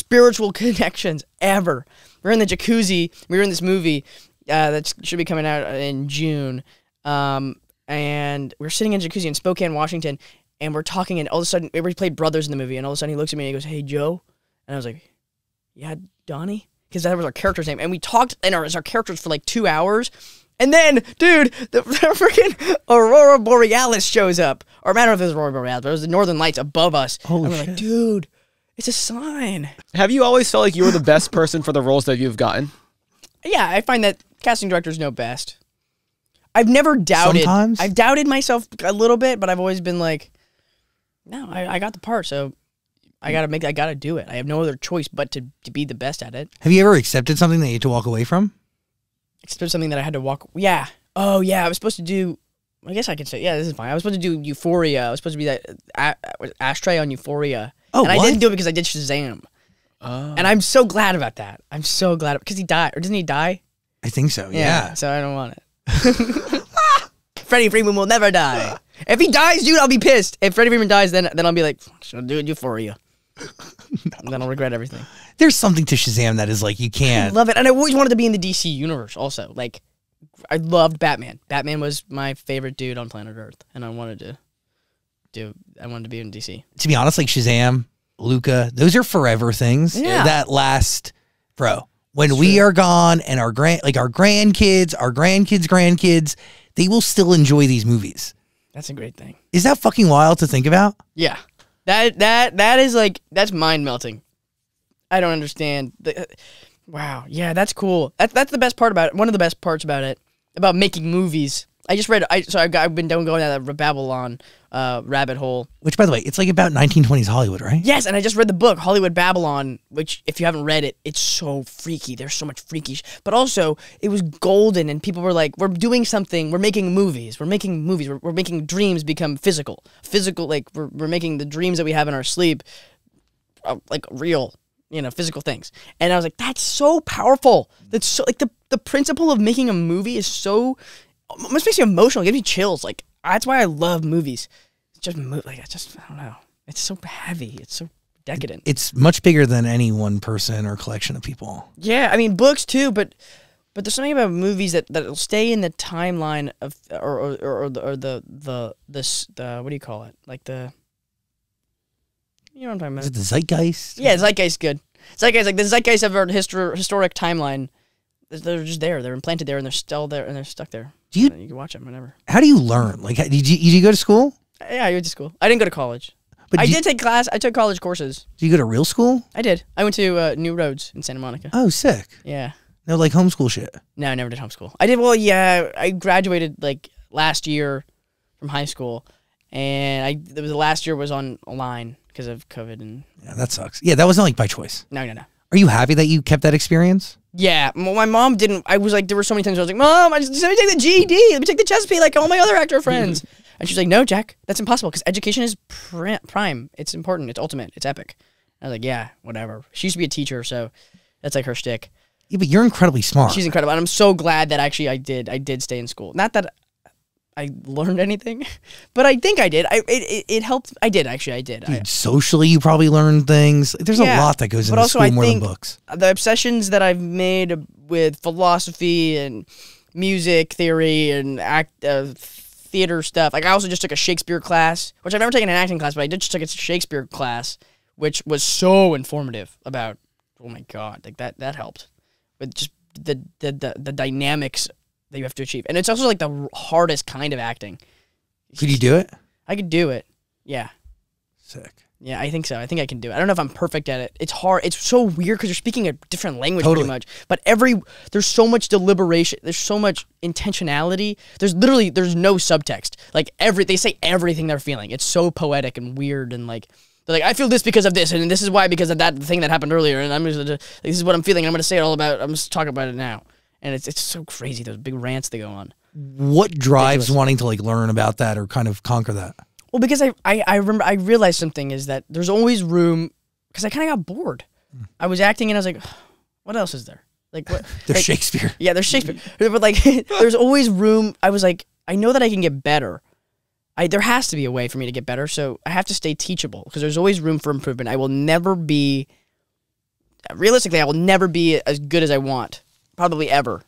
spiritual connections ever. We're in the jacuzzi. We were in this movie uh, that should be coming out in June. Um, and we're sitting in a jacuzzi in Spokane, Washington, and we're talking, and all of a sudden, we played brothers in the movie, and all of a sudden he looks at me and he goes, "Hey, Joe," and I was like, "Yeah, Donnie," because that was our character's name, and we talked in our as our characters for like two hours. And then, dude, the, the freaking Aurora Borealis shows up. Or I don't know if it was Aurora Borealis, but it was the Northern Lights above us. Holy and we're shit. like, dude, it's a sign. Have you always felt like you were the best person for the roles that you've gotten? yeah, I find that casting directors know best. I've never doubted. Sometimes. I've doubted myself a little bit, but I've always been like, no, I, I got the part, so I gotta make. I gotta do it. I have no other choice but to, to be the best at it. Have you ever accepted something that you had to walk away from? Except something that I had to walk. Yeah, Oh yeah, I was supposed to do. I guess I can say yeah. This is fine. I was supposed to do Euphoria. I was supposed to be that a, a- ashtray on Euphoria. Oh, and I didn't do it because I did Shazam. Oh. And I'm so glad about that. I'm so glad because he died, or didn't he die? I think so. Yeah. So I don't want it. Freddie Freeman will never die. If he dies, dude, I'll be pissed. If Freddie Freeman dies, then then I'll be like, should I do it Euphoria? And then I'll regret everything. There's something to Shazam that is like you can't. love it, and I always wanted to be in the DC universe. Also, like, I loved Batman. Batman was my favorite dude on planet Earth, and I wanted to do. I wanted to be in DC. to be honest, like Shazam, Luca, those are forever things Yeah. that last, bro. When we are gone and our grand, like our grandkids, our grandkids' grandkids, they will still enjoy these movies. That's a great thing. Is that fucking wild to think about? Yeah, that that that is like that's mind melting. I don't understand. The, wow, yeah, that's cool. That's that's the best part about it. One of the best parts about it about making movies. I just read. I so I've, got, I've been down going down that Babylon uh, rabbit hole. Which, by the way, it's like about 1920s Hollywood, right? Yes, and I just read the book Hollywood Babylon, which if you haven't read it, it's so freaky. There's so much freaky, sh- but also it was golden, and people were like, "We're doing something. We're making movies. We're making movies. We're, we're making dreams become physical. Physical, like we're we're making the dreams that we have in our sleep, uh, like real." You know, physical things, and I was like, "That's so powerful. That's so like the the principle of making a movie is so almost makes you emotional. It gives you chills. Like that's why I love movies. It's just mo- like I just I don't know. It's so heavy. It's so decadent. It's much bigger than any one person or collection of people. Yeah, I mean books too, but but there's something about movies that that'll stay in the timeline of or or or, or the or the the this the what do you call it? Like the you know what I'm talking about? Is it the zeitgeist? Yeah, Zeitgeist good. Zeitgeist like the Zeitgeist of our histor- historic timeline. They're just there. They're implanted there, and they're still there, and they're stuck there. Do you- You can watch them whenever. How do you learn? Like, did you, did you go to school? Yeah, I went to school. I didn't go to college. But I you- did take class. I took college courses. Did you go to real school? I did. I went to uh, New Roads in Santa Monica. Oh, sick. Yeah. No, like homeschool shit. No, I never did homeschool. I did well. Yeah, I graduated like last year from high school, and I it was the last year was on online because of COVID. And Yeah, that sucks. Yeah, that wasn't like by choice. no, no, no. Are you happy that you kept that experience? Yeah, my mom didn't. I was like, there were so many times I was like, Mom, I just let me take the GED, let me take the CHSPE, like all my other actor friends. and she's like, No, Jack, that's impossible because education is pri- prime. It's important. It's ultimate. It's epic. I was like, Yeah, whatever. She used to be a teacher, so that's like her shtick. Yeah, but you're incredibly smart. She's incredible, and I'm so glad that actually I did. I did stay in school. Not that I learned anything, but I think I did. I it, it, helped. I did actually. I did. I, socially, you probably learned things. There's Yeah, a lot that goes but into also school I more think- than books. the obsessions that I've made with philosophy and music theory and act uh, theater stuff. Like I also just took a Shakespeare class, which I've never taken an acting class, but I did just took a Shakespeare class, which was so informative about. Oh my god, like that that helped with just the the the, the dynamics that you have to achieve, and it's also like the hardest kind of acting. Could you do it? I could do it. Yeah. Sick. Yeah, I think so. I think I can do it. I don't know if I'm perfect at it. It's hard. It's so weird because you're speaking a different language Totally. pretty much. But every there's so much deliberation. There's so much intentionality. There's literally there's no subtext. Like every they say everything they're feeling. It's so poetic and weird and like they're like I feel this because of this and this is why because of that thing that happened earlier and I'm just like, this is what I'm feeling. I'm gonna say it all about. I'm just talking about it now. And it's it's so crazy those big rants they go on. What drives Ridiculous. wanting to like learn about that or kind of conquer that? Well, because I, I, I remember I realized something is that there's always room because I kind of got bored. Mm. I was acting and I was like, what else is there? Like what? There's like- Shakespeare. Yeah, there's Shakespeare, but like there's always room. I was like, I know that I can get better. I there has to be a way for me to get better, so I have to stay teachable because there's always room for improvement. I will never be realistically, I will never be as good as I want, probably ever.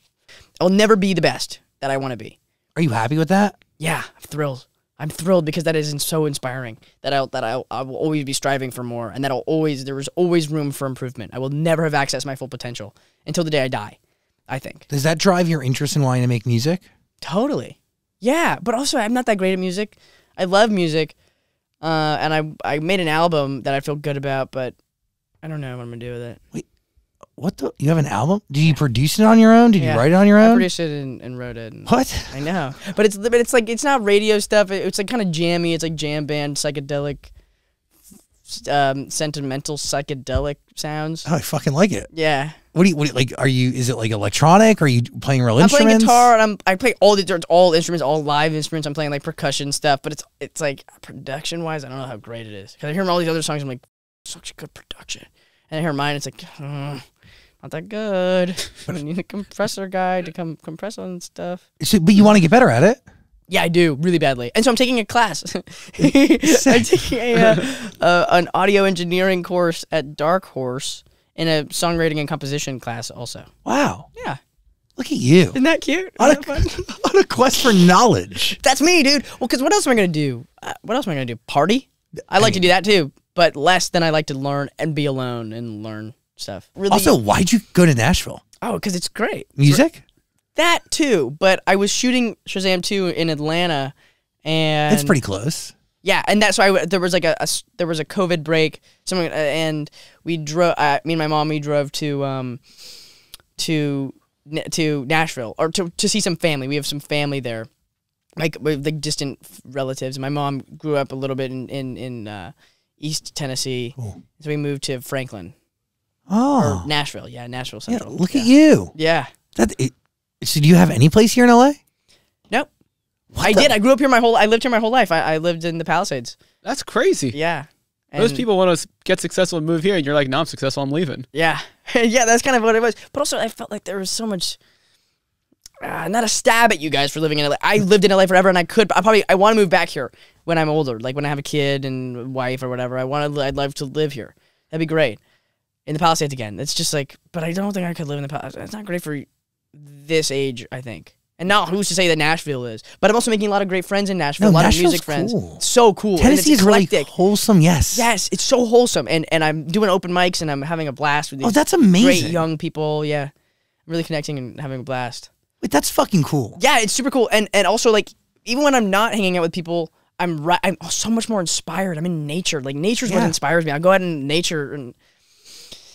I will never be the best that I want to be. Are you happy with that? Yeah, I'm thrilled. I'm thrilled because that is so inspiring. That I'll that I I will always be striving for more, and that I'll always there is always room for improvement. I will never have accessed my full potential until the day I die. I think Does that drive your interest in wanting to make music? totally. Yeah, but also I'm not that great at music. I love music, uh, and I I made an album that I feel good about, but I don't know what I'm gonna do with it. What the? You have an album? Did you produce it on your own? Did Yeah. you write it on your own? I produced it and, and wrote it. And what? I know, but it's but it's like it's not radio stuff. It- It's like kind of jammy. It's like jam band, psychedelic, um, sentimental psychedelic sounds. Oh, I fucking like it. Yeah, What do you, what do you like? Are you? Is it like electronic? Are you playing real I'm playing guitar and I'm I play all the all instruments, all live instruments. I'm playing like percussion stuff, but it's it's like production wise, I don't know how great it is. Cause I hear all these other songs, I'm like, such a good production, and I hear mine, it's like, "Mm, not that good. I need a compressor guy to come compress on stuff. So- but you want to get better at it. Yeah, I do really badly, and so I'm taking a class. I'm taking a, uh, uh, an audio engineering course at Dark Horse in a songwriting and composition class also. Wow. Yeah, Look at you isn't that cute? on a, Isn't that fun? on a quest for knowledge. That's me, dude. Well, because what else am I gonna do? Uh, what else am I gonna do? Party? I like to do that too, but less than I like to learn and be alone and learn stuff. Really? Also, why'd you go to Nashville? oh, because it's great. Music? That too. But I was shooting Shazam 2 in Atlanta, and It's pretty close. Yeah, and that's why I w- there was like a there was a COVID break. Someone uh, and we drove. Uh, me and my mom we drove to um to to Nashville or to to see some family. We have some family there, like with like distant relatives. My mom grew up a little bit in in in uh, East Tennessee, Cool. so we moved to Franklin Oh, or Nashville. Yeah, Nashville yeah, Central. look yeah. at you. Yeah. That it, so do you have any place here in LA? Nope. What I the- did. I grew up here my whole. I lived here my whole life. I, I lived in the Palisades. That's crazy. Yeah. Those And- people want to get successful and move here, and you're like, no, I'm successful, I'm leaving. Yeah, yeah, that's kind of what it was. But also, I felt like there was so much. Uh, not a stab at you guys for living in LA. I lived in LA forever, and I could. I probably. I want to move back here when I'm older, like when I have a kid and wife or whatever. I want to. I'd love to live here. That'd be great. In the Palisades again. It's just like, but I don't think I could live in the Palisades. It's not great for this age. I think. And not who's to say that Nashville is, but I'm also making a lot of great friends in Nashville. No, a lot Nashville's of music friends. cool. So cool. Tennessee is really wholesome. Yes. Yes, it's so wholesome, and and I'm doing open mics and I'm having a blast with oh, these Oh, that's amazing. great young people. Yeah, I'm really connecting and having a blast. Wait, that's fucking cool. Yeah, it's super cool, and and also like even when I'm not hanging out with people, I'm ri- I'm so much more inspired. I'm in nature. Like nature's what inspires me. I go out in nature and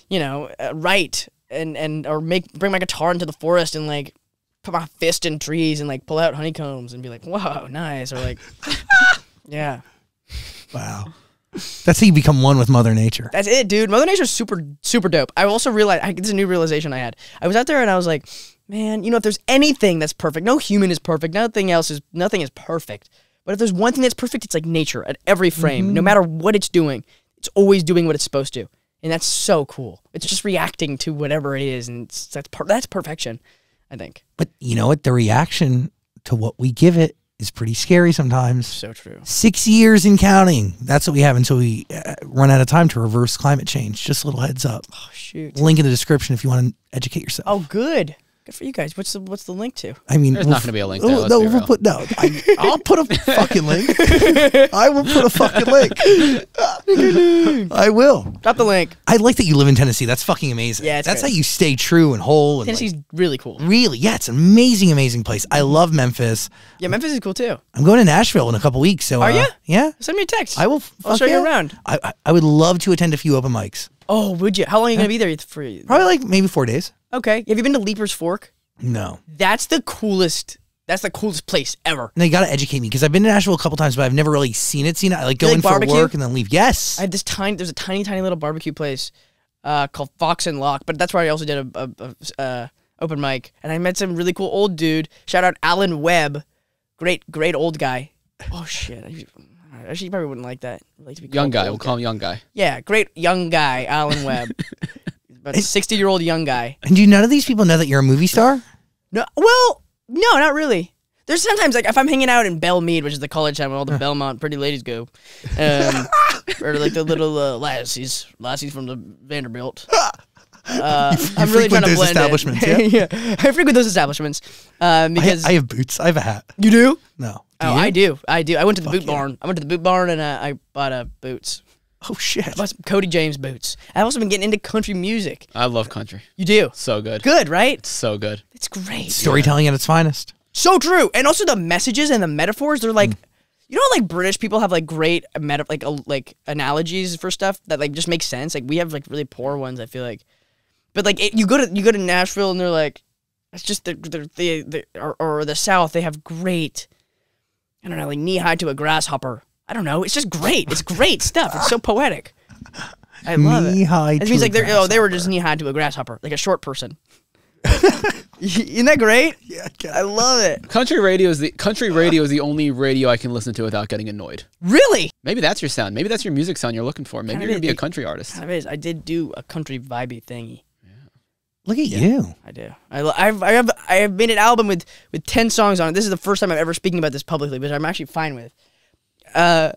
you know uh, write and and or make bring my guitar into the forest and like put my fist in trees and like pull out honeycombs and be like, whoa, nice, or like. Yeah, Wow. That's how you become one with Mother Nature. That's it, dude. Mother Nature's super, super dope. I also realized I, this is a new realization I had. I was out there and I was like, man, you know, if there's anything that's perfect, no human is perfect. Nothing else is, nothing is perfect. But if there's one thing that's perfect, it's like nature at every frame. No matter what it's doing, it's always doing what it's supposed to, and that's so cool. It's just reacting to whatever it is, and that's per- that's perfection. I think But you know what? The reaction to what we give it is pretty scary sometimes. so true. Six years and counting. That's what we have until we uh, run out of time to reverse climate change. Just a little heads up. Oh shoot. Link in the description if you want to educate yourself. Oh, good. Good for you guys. What's the what's the link to? I mean, There's we'll not gonna be a link there, let's no, we'll real. put no. I, I'll put a fucking link. I will put a fucking link. I will. Drop the link. I like that you live in Tennessee. That's fucking amazing. Yeah, it's that's great. how you stay true and whole. And like, Tennessee's really cool. really, yeah, it's an amazing, amazing place. I love Memphis. Yeah, Memphis is cool too. I'm going to Nashville in a couple weeks. So Are uh, ya? Yeah, Send me a text. I will. I'll fuck show you around. I, I I would love to attend a few open mics. Oh, would you? How long are you gonna be there for? Probably like maybe four days. Okay. Have you been to Leiper's Fork? No. That's the coolest. That's the coolest place ever. And they got to educate me because I've been to Nashville a couple times, but I've never really seen it. Seen it. I like go like in for barbecue? work and then leave. Yes. I had this tiny. There's a tiny, tiny little barbecue place uh, called Fox and Locke, but that's where I also did a, a, a uh, open mic, and I met some really cool old dude. Shout out Alan Webb, great, great old guy. Oh shit. I, actually, you probably wouldn't like that. I'd like to be Young guy, we'll call him young guy. Yeah, great young guy, Alan Webb. About a sixty-year-old young guy. and do none of these people know that you're a movie star? No, well, no, not really. There's sometimes like if I'm hanging out in Belle Meade, which is the college town where all the Belmont pretty ladies go, um, or like the little uh, lassies, lassies from the Vanderbilt. Uh, I'm really trying to those blend establishments, in. yeah, I frequent those establishments um, because I have boots. I have a hat. you do. No. Do Oh, you? I do. I do. I went to the boot yeah. barn. I went to the boot barn and uh, I bought uh, boots. Oh shit. I bought some Cody James boots. I've also been getting into country music. I love country. You do. So good. Good, right? So good. It's great. Storytelling at its finest. So true. And also the messages and the metaphors, they're Mm. like you know like British people have like great meta like uh, like analogies for stuff that like just makes sense. Like we have like really poor ones, I feel like. But like it, you go to you go to Nashville and they're like it's just the the, the, the or, or the South, they have great I don't know, like knee high to a grasshopper. I don't know. It's just great. It's great stuff. It's so poetic. I love it. Knee-high It to means like they're oh they were just knee high to a grasshopper, like a short person. Isn't that great? Yeah, I love it. Country radio is the country radio is the only radio I can listen to without getting annoyed. Really? Maybe that's your sound. Maybe that's your music sound you're looking for. Maybe Kinda you're gonna be a country artist. Kind of is. I did do a country vibey thingy. Yeah. Look at you. I do. I, I've, I have I have made an album with with ten songs on it. This is the first time I'm ever speaking about this publicly, which I'm actually fine with. Uh,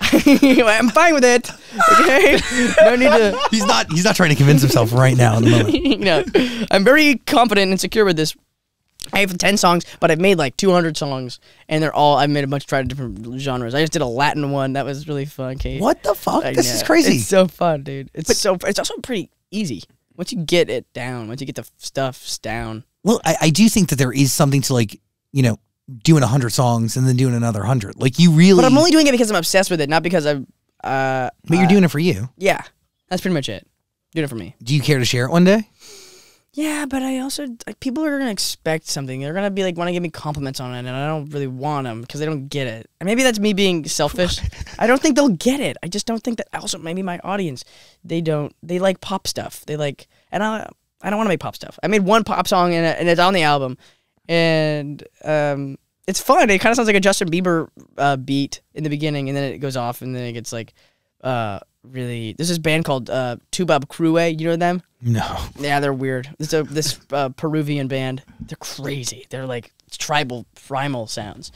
I'm fine with it. Okay, no need to. He's not. He's not trying to convince himself right now in the moment. you know, I'm very confident and secure with this. I have 10 songs, but I've made like 200 songs, and they're all, I've made a bunch of tried different genres. I just did a Latin one. That was really fun, Kate. What the fuck? I This know. is crazy. It's so fun, dude. It's so, it's also pretty easy. Once you get it down, once you get the stuffs down. Well, I, I do think that there is something to like, you know, doing a hundred songs and then doing another hundred. Like you really, But I'm only doing it because I'm obsessed with it, not because I'm, uh, but you're doing it for you. yeah, that's pretty much it. Doing it for me. Do you care to share it one day? Yeah, but I also like people are gonna expect something. They're gonna be like want to give me compliments on it, and I don't really want them because they don't get it. And maybe that's me being selfish. I don't think they'll get it. I just don't think that. Also, maybe my audience, they don't. They like pop stuff. They like, and I, I don't want to make pop stuff. I made one pop song and, and it's on the album, and um, it's fun. It kind of sounds like a Justin Bieber uh, beat in the beginning, and then it goes off, and then it gets like, uh, really. There's this band called uh, Tubab Crue. You know them? No. Yeah, they're weird. It's a this uh, Peruvian band. They're crazy. They're like tribal primal sounds.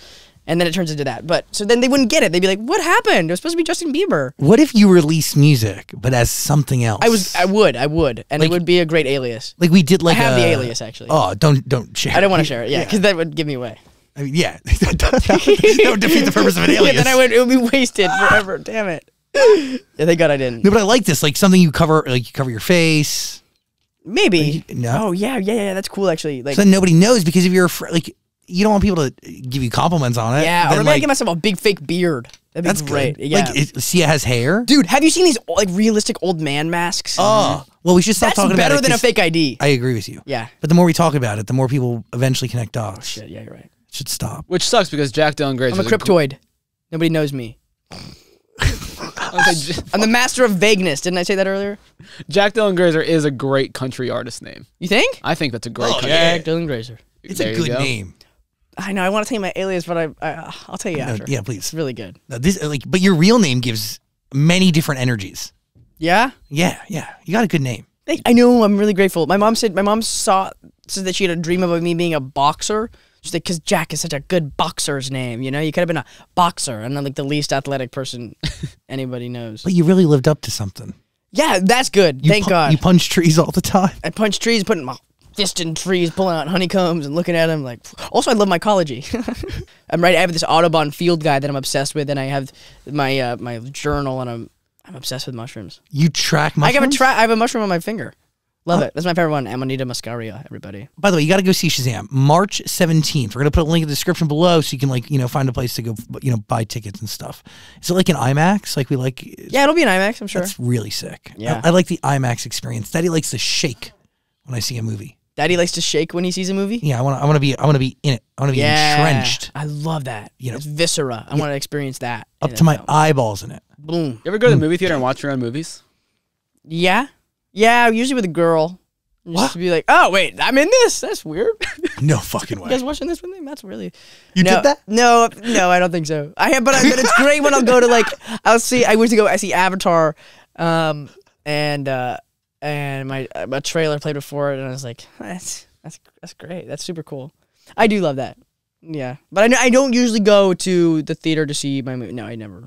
And then it turns into that. But so then they wouldn't get it. They'd be like, "What happened? It was supposed to be Justin Bieber." What if you release music but as something else? I was I would. I would. And Like- it would be a great alias. like we did like I have the alias actually. Oh, don't don't share. I don't want to share it. Yeah, cuz that would give me away. I mean, yeah, that would defeat the purpose of an yeah, alias. then I would it would be wasted ah. forever. Damn it. Yeah, thank God I didn't. No, but I like this. Like something you cover, like you cover your face, Maybe. no. Oh yeah, yeah, yeah. That's cool actually. Like so then nobody knows because if you're like you don't want people to give you compliments on it. yeah, or then, maybe I like, give myself a big fake beard. That'd be that's great. good. Yeah. Like it, Sia has hair. Dude, have you seen these like realistic old man masks? Oh, well, we should stop That's talking about it. Better than a fake ID. I agree with you. yeah. But the more we talk about it, the more people eventually connect oh, dots. Shit, yeah, you're right. It should stop. Which sucks because Jack Dylan Grazer. I'm a is gr- cryptoid. Nobody knows me. I was like, J- I'm the master of vagueness. Didn't I say that earlier? Jack Dylan Grazer is a great country artist name. You think? I think that's a great Oh, country. yeah. Jack Dylan Grazer. It's There a good go. name. I know. I want to tell you my alias, but I, I I'll tell you No, after. yeah, please. It's really good. No, this like, but your real name gives many different energies. Yeah. Yeah, yeah. You got a good name. I know. I'm really grateful. My mom said my mom saw said that she had a dream about me being a boxer. She's like, because Jack is such a good boxer's name. You know, you could have been a boxer and not like the least athletic person anybody knows. But you really lived up to something. Yeah, that's good. You Thank God. You punch trees all the time. I punch trees, putting my fist in trees, pulling out honeycombs and looking at them. Like, also, I love mycology. I'm right. I have this Audubon field guide that I'm obsessed with, and I have my uh, my journal, and I'm I'm obsessed with mushrooms. You track I have a tra- I have a mushroom on my finger. Love it. That's my favorite one. Amanita muscaria. Everybody. By the way, you got to go see Shazam March 17th. We're gonna put a link in the description below so you can like you know find a place to go you know buy tickets and stuff. Is it like an IMAX? Like we like? Yeah, it'll be an IMAX. I'm sure. That's really sick. Yeah. I, I like the IMAX experience. Daddy likes to shake when I see a movie. Daddy likes to shake when he sees a movie. Yeah, I want to. I want to be. I want to be in it. I want to be entrenched I love that. You know- it's viscera. I want to experience that. up to my film. eyeballs in it. boom. You ever go to the movie theater and watch your own movies? Yeah, yeah. Usually with a girl. Just What? to be like, oh wait, I'm in this. That's weird. No fucking way. You guys watching this with me? That's really. You no, did that? No, no, I don't think so. I have, but, I, but it's great when I'll go to like I'll see. I went to go. I see Avatar, um, and uh, and my my trailer played before it, and I was like, that's that's that's great. That's super cool. I do love that. Yeah, but I I don't usually go to the theater to see my movie. No, I never.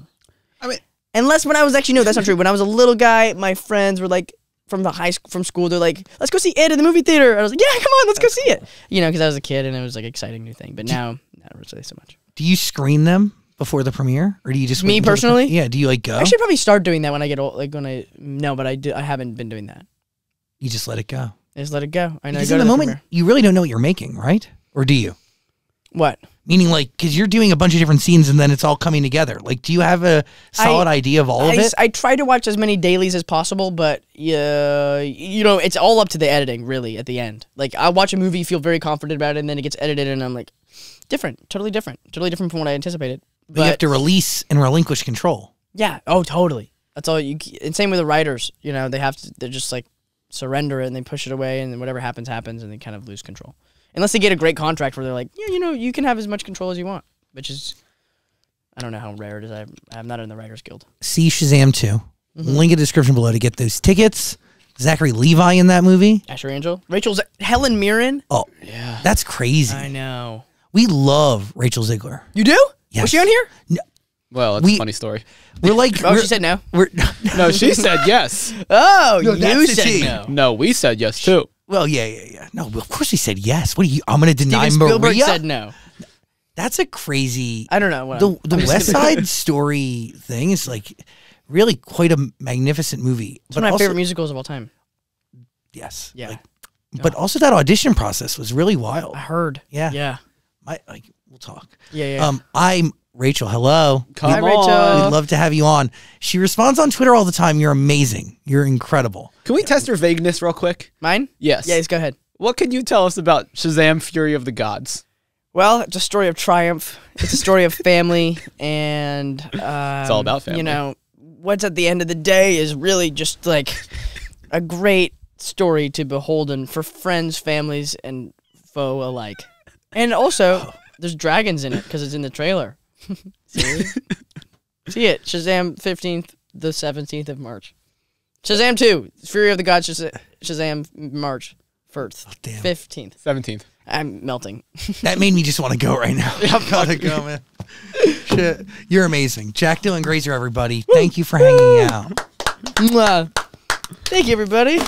I mean- unless when I was actually no, that's not true. When I was a little guy, my friends were like. From the high school, from school, they're like, "Let's go see it in the movie theater." I was like, "Yeah, come on, let's go see it." You know, because I was a kid and it was like exciting new thing. But now, not really so much. Do you screen them before the premiere, or do you just Me personally? yeah. Do you like go? I should probably start doing that when I get old. Like when I no, but I do. I haven't been doing that. you just let it go. I just let it go. I know. Because in to the moment, premiere. you really don't know what you're making, right? Or do you? what? Meaning, like, because you're doing a bunch of different scenes and then it's all coming together. Like, do you have a solid idea of all I, of it? I try to watch as many dailies as possible, but yeah, you know, it's all up to the editing. Really, at the end, like I watch a movie, feel very confident about it, and then it gets edited, and I'm like, different, totally different, totally different from what I anticipated. But you have to release and relinquish control. yeah, oh, totally. That's all you. And same with the writers. You know, they have to. They're just like surrender it and they push it away, and then whatever happens happens, and they kind of lose control. Unless they get a great contract where they're like, yeah, you know, you can have as much control as you want, which is, I don't know how rare it is. I, I'm not in the Writers Guild. See Shazam 2. Mm-hmm. Link in the description below to get those tickets. Zachary Levi in that movie. Asher Angel, Rachel's Helen Mirren. Oh, Yeah. that's crazy. I know. We love Rachel Zegler. You do? Yes. Was she on here? No. Well, it's We- a funny story. We're like, Oh, we're, she said no. we're No, she said yes. Oh, No, you said tea. no. No, we said yes too. well, yeah, yeah, yeah. No, of course he said yes. What are you? I'm going to deny Steven Spielberg Maria. said no. That's a crazy. I don't know. What the I'm- the I'm West Side Story thing is like really quite a magnificent movie. It's one of my favorite musicals of all time. Yes. Yeah. like- but also that audition process was really wild. I heard. Yeah. Yeah. I, like we'll talk. Yeah. Yeah. Um, I'm Rachel. Hello. Come Hi, on. Rachel. We'd love to have you on. She responds on Twitter all the time. You're amazing. You're incredible. Can we test her vagueness real quick? Mine? Yes. Yeah. Just go ahead. What can you tell us about Shazam Fury of the Gods? Well, it's a story of triumph. It's a story of family, and um, all about family. You know, what's at the end of the day is really just like a great story to behold, and for friends, families, and foe alike. And also, there's dragons in it because it's in the trailer. See? See it, Shazam, fifteenth, the seventeenth of March. Shazam two, Fury of the Gods, Shaz- Shazam, March first, Oh, damn. fifteenth. Seventeenth. I'm melting. That made me just want to go right now. I've gotta go, man. Shit. You're amazing. Jack Dylan Grazer, everybody. Thank you for hanging out. Mwah. Thank you, everybody.